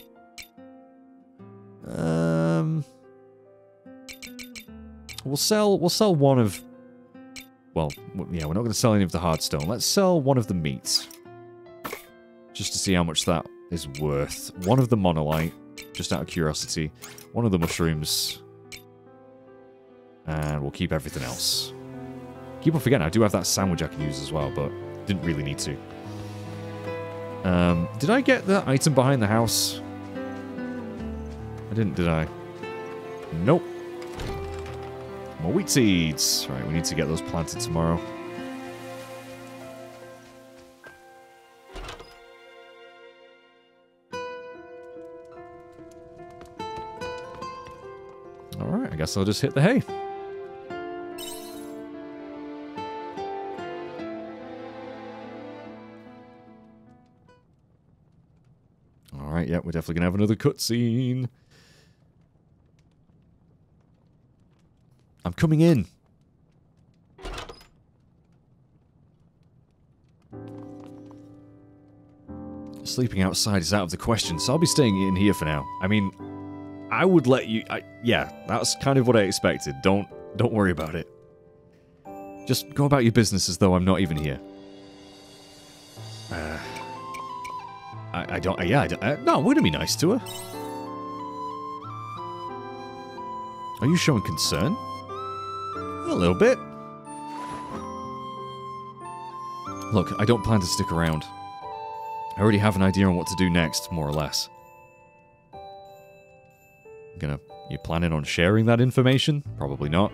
We'll sell. We'll sell one of. Well, yeah, we're not going to sell any of the hardstone. Let's sell one of the meats, just to see how much that is worth. One of the monolite, just out of curiosity. One of the mushrooms, and we'll keep everything else. Keep on forgetting, I do have that sandwich I can use as well, but didn't really need to. Um, did I get the item behind the house? I didn't, did I? Nope. More wheat seeds. Right, we need to get those planted tomorrow. Alright, I guess I'll just hit the hay. Alright, yeah, we're definitely going to have another cutscene. I'm coming in. Sleeping outside is out of the question, so I'll be staying in here for now. I mean, I would let you. I, yeah, that's kind of what I expected. Don't don't worry about it. Just go about your business as though I'm not even here. Uh, I, I don't. Yeah, I don't, uh, no, wouldn't be nice to her. Are you showing concern? Little bit. Look, I don't plan to stick around. I already have an idea on what to do next, more or less. Gonna... You planning on sharing that information? Probably not.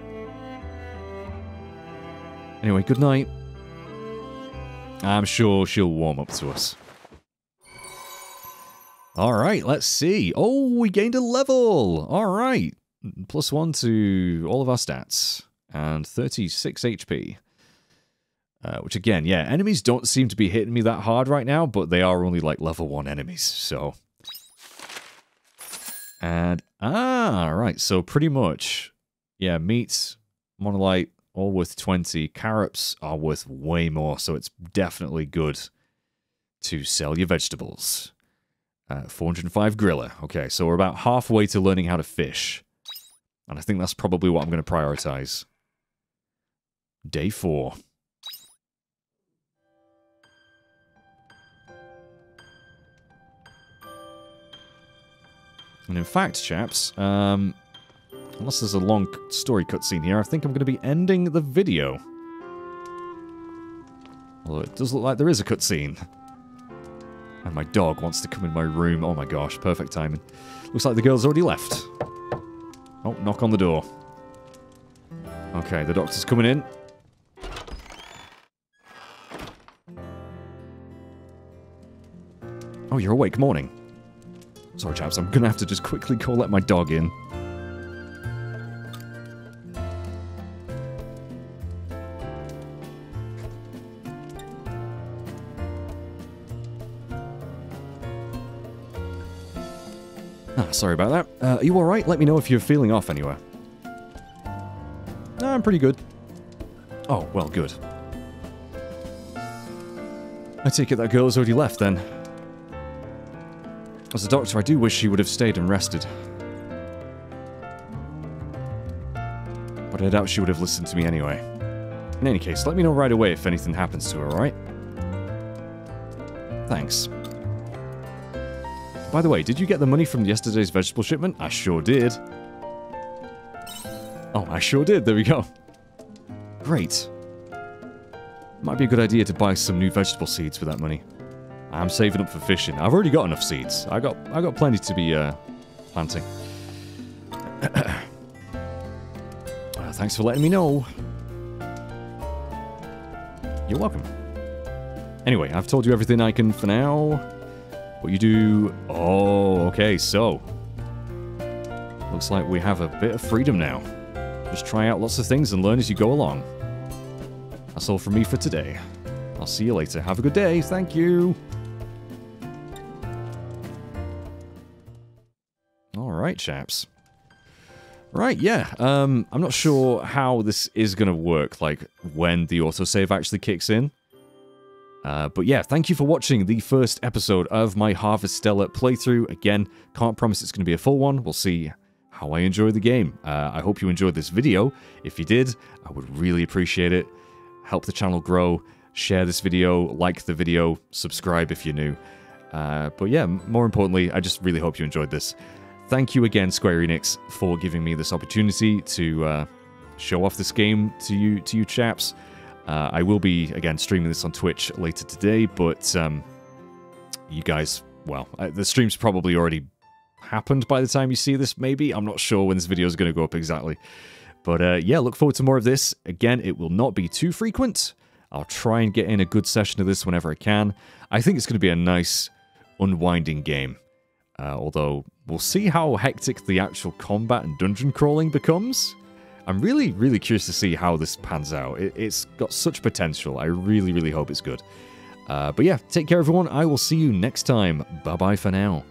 Anyway, good night. I'm sure she'll warm up to us. Alright, let's see. Oh, we gained a level! Alright. Plus one to all of our stats and 36 HP. Uh, which again, yeah, enemies don't seem to be hitting me that hard right now, but they are only like level 1 enemies, so... And, ah, right, so pretty much, yeah, meat, monolite, all worth 20. Carrots are worth way more, so it's definitely good to sell your vegetables. Uh, 405 griller. Okay, so we're about halfway to learning how to fish. And I think that's probably what I'm going to prioritize. Day four. And in fact, chaps, um, unless there's a long story cutscene here, I think I'm going to be ending the video. Although it does look like there is a cutscene. And my dog wants to come in my room. Oh my gosh, perfect timing. Looks like the girl's already left. Oh, knock on the door. Okay, the doctor's coming in. Oh, you're awake. Morning. Sorry, chaps. I'm gonna have to just quickly call let my dog in. Ah, sorry about that. Uh, are you alright? Let me know if you're feeling off anywhere. I'm pretty good. Oh, well, good. I take it that girl has already left, then. As a doctor, I do wish she would have stayed and rested. But I doubt she would have listened to me anyway. In any case, let me know right away if anything happens to her, alright? Thanks. By the way, did you get the money from yesterday's vegetable shipment? I sure did. Oh, I sure did. There we go. Great. Might be a good idea to buy some new vegetable seeds with that money. I'm saving up for fishing. I've already got enough seeds. I got I got plenty to be uh, planting. thanks for letting me know. You're welcome. Anyway, I've told you everything I can for now. What you do... Oh, okay, so... Looks like we have a bit of freedom now. Just try out lots of things and learn as you go along. That's all from me for today. I'll see you later. Have a good day. Thank you. Alright, chaps. Right, yeah. Um, I'm not sure how this is going to work, like when the autosave actually kicks in. Uh, but yeah, thank you for watching the first episode of my Harvestella playthrough. Again, can't promise it's going to be a full one. We'll see how I enjoy the game. Uh, I hope you enjoyed this video. If you did, I would really appreciate it. Help the channel grow. Share this video, like the video, subscribe if you're new. Uh, but yeah, more importantly, I just really hope you enjoyed this. Thank you again, Square Enix, for giving me this opportunity to uh, show off this game to you, to you chaps. Uh, I will be again streaming this on Twitch later today, but um, you guys, well, uh, the stream's probably already happened by the time you see this. Maybe I'm not sure when this video is going to go up exactly, but uh, yeah, look forward to more of this. Again, it will not be too frequent. I'll try and get in a good session of this whenever I can. I think it's going to be a nice, unwinding game. Uh, although, we'll see how hectic the actual combat and dungeon crawling becomes. I'm really, really curious to see how this pans out. It, has got such potential. I really, really hope it's good. Uh, but yeah, take care, everyone. I will see you next time. Bye bye for now.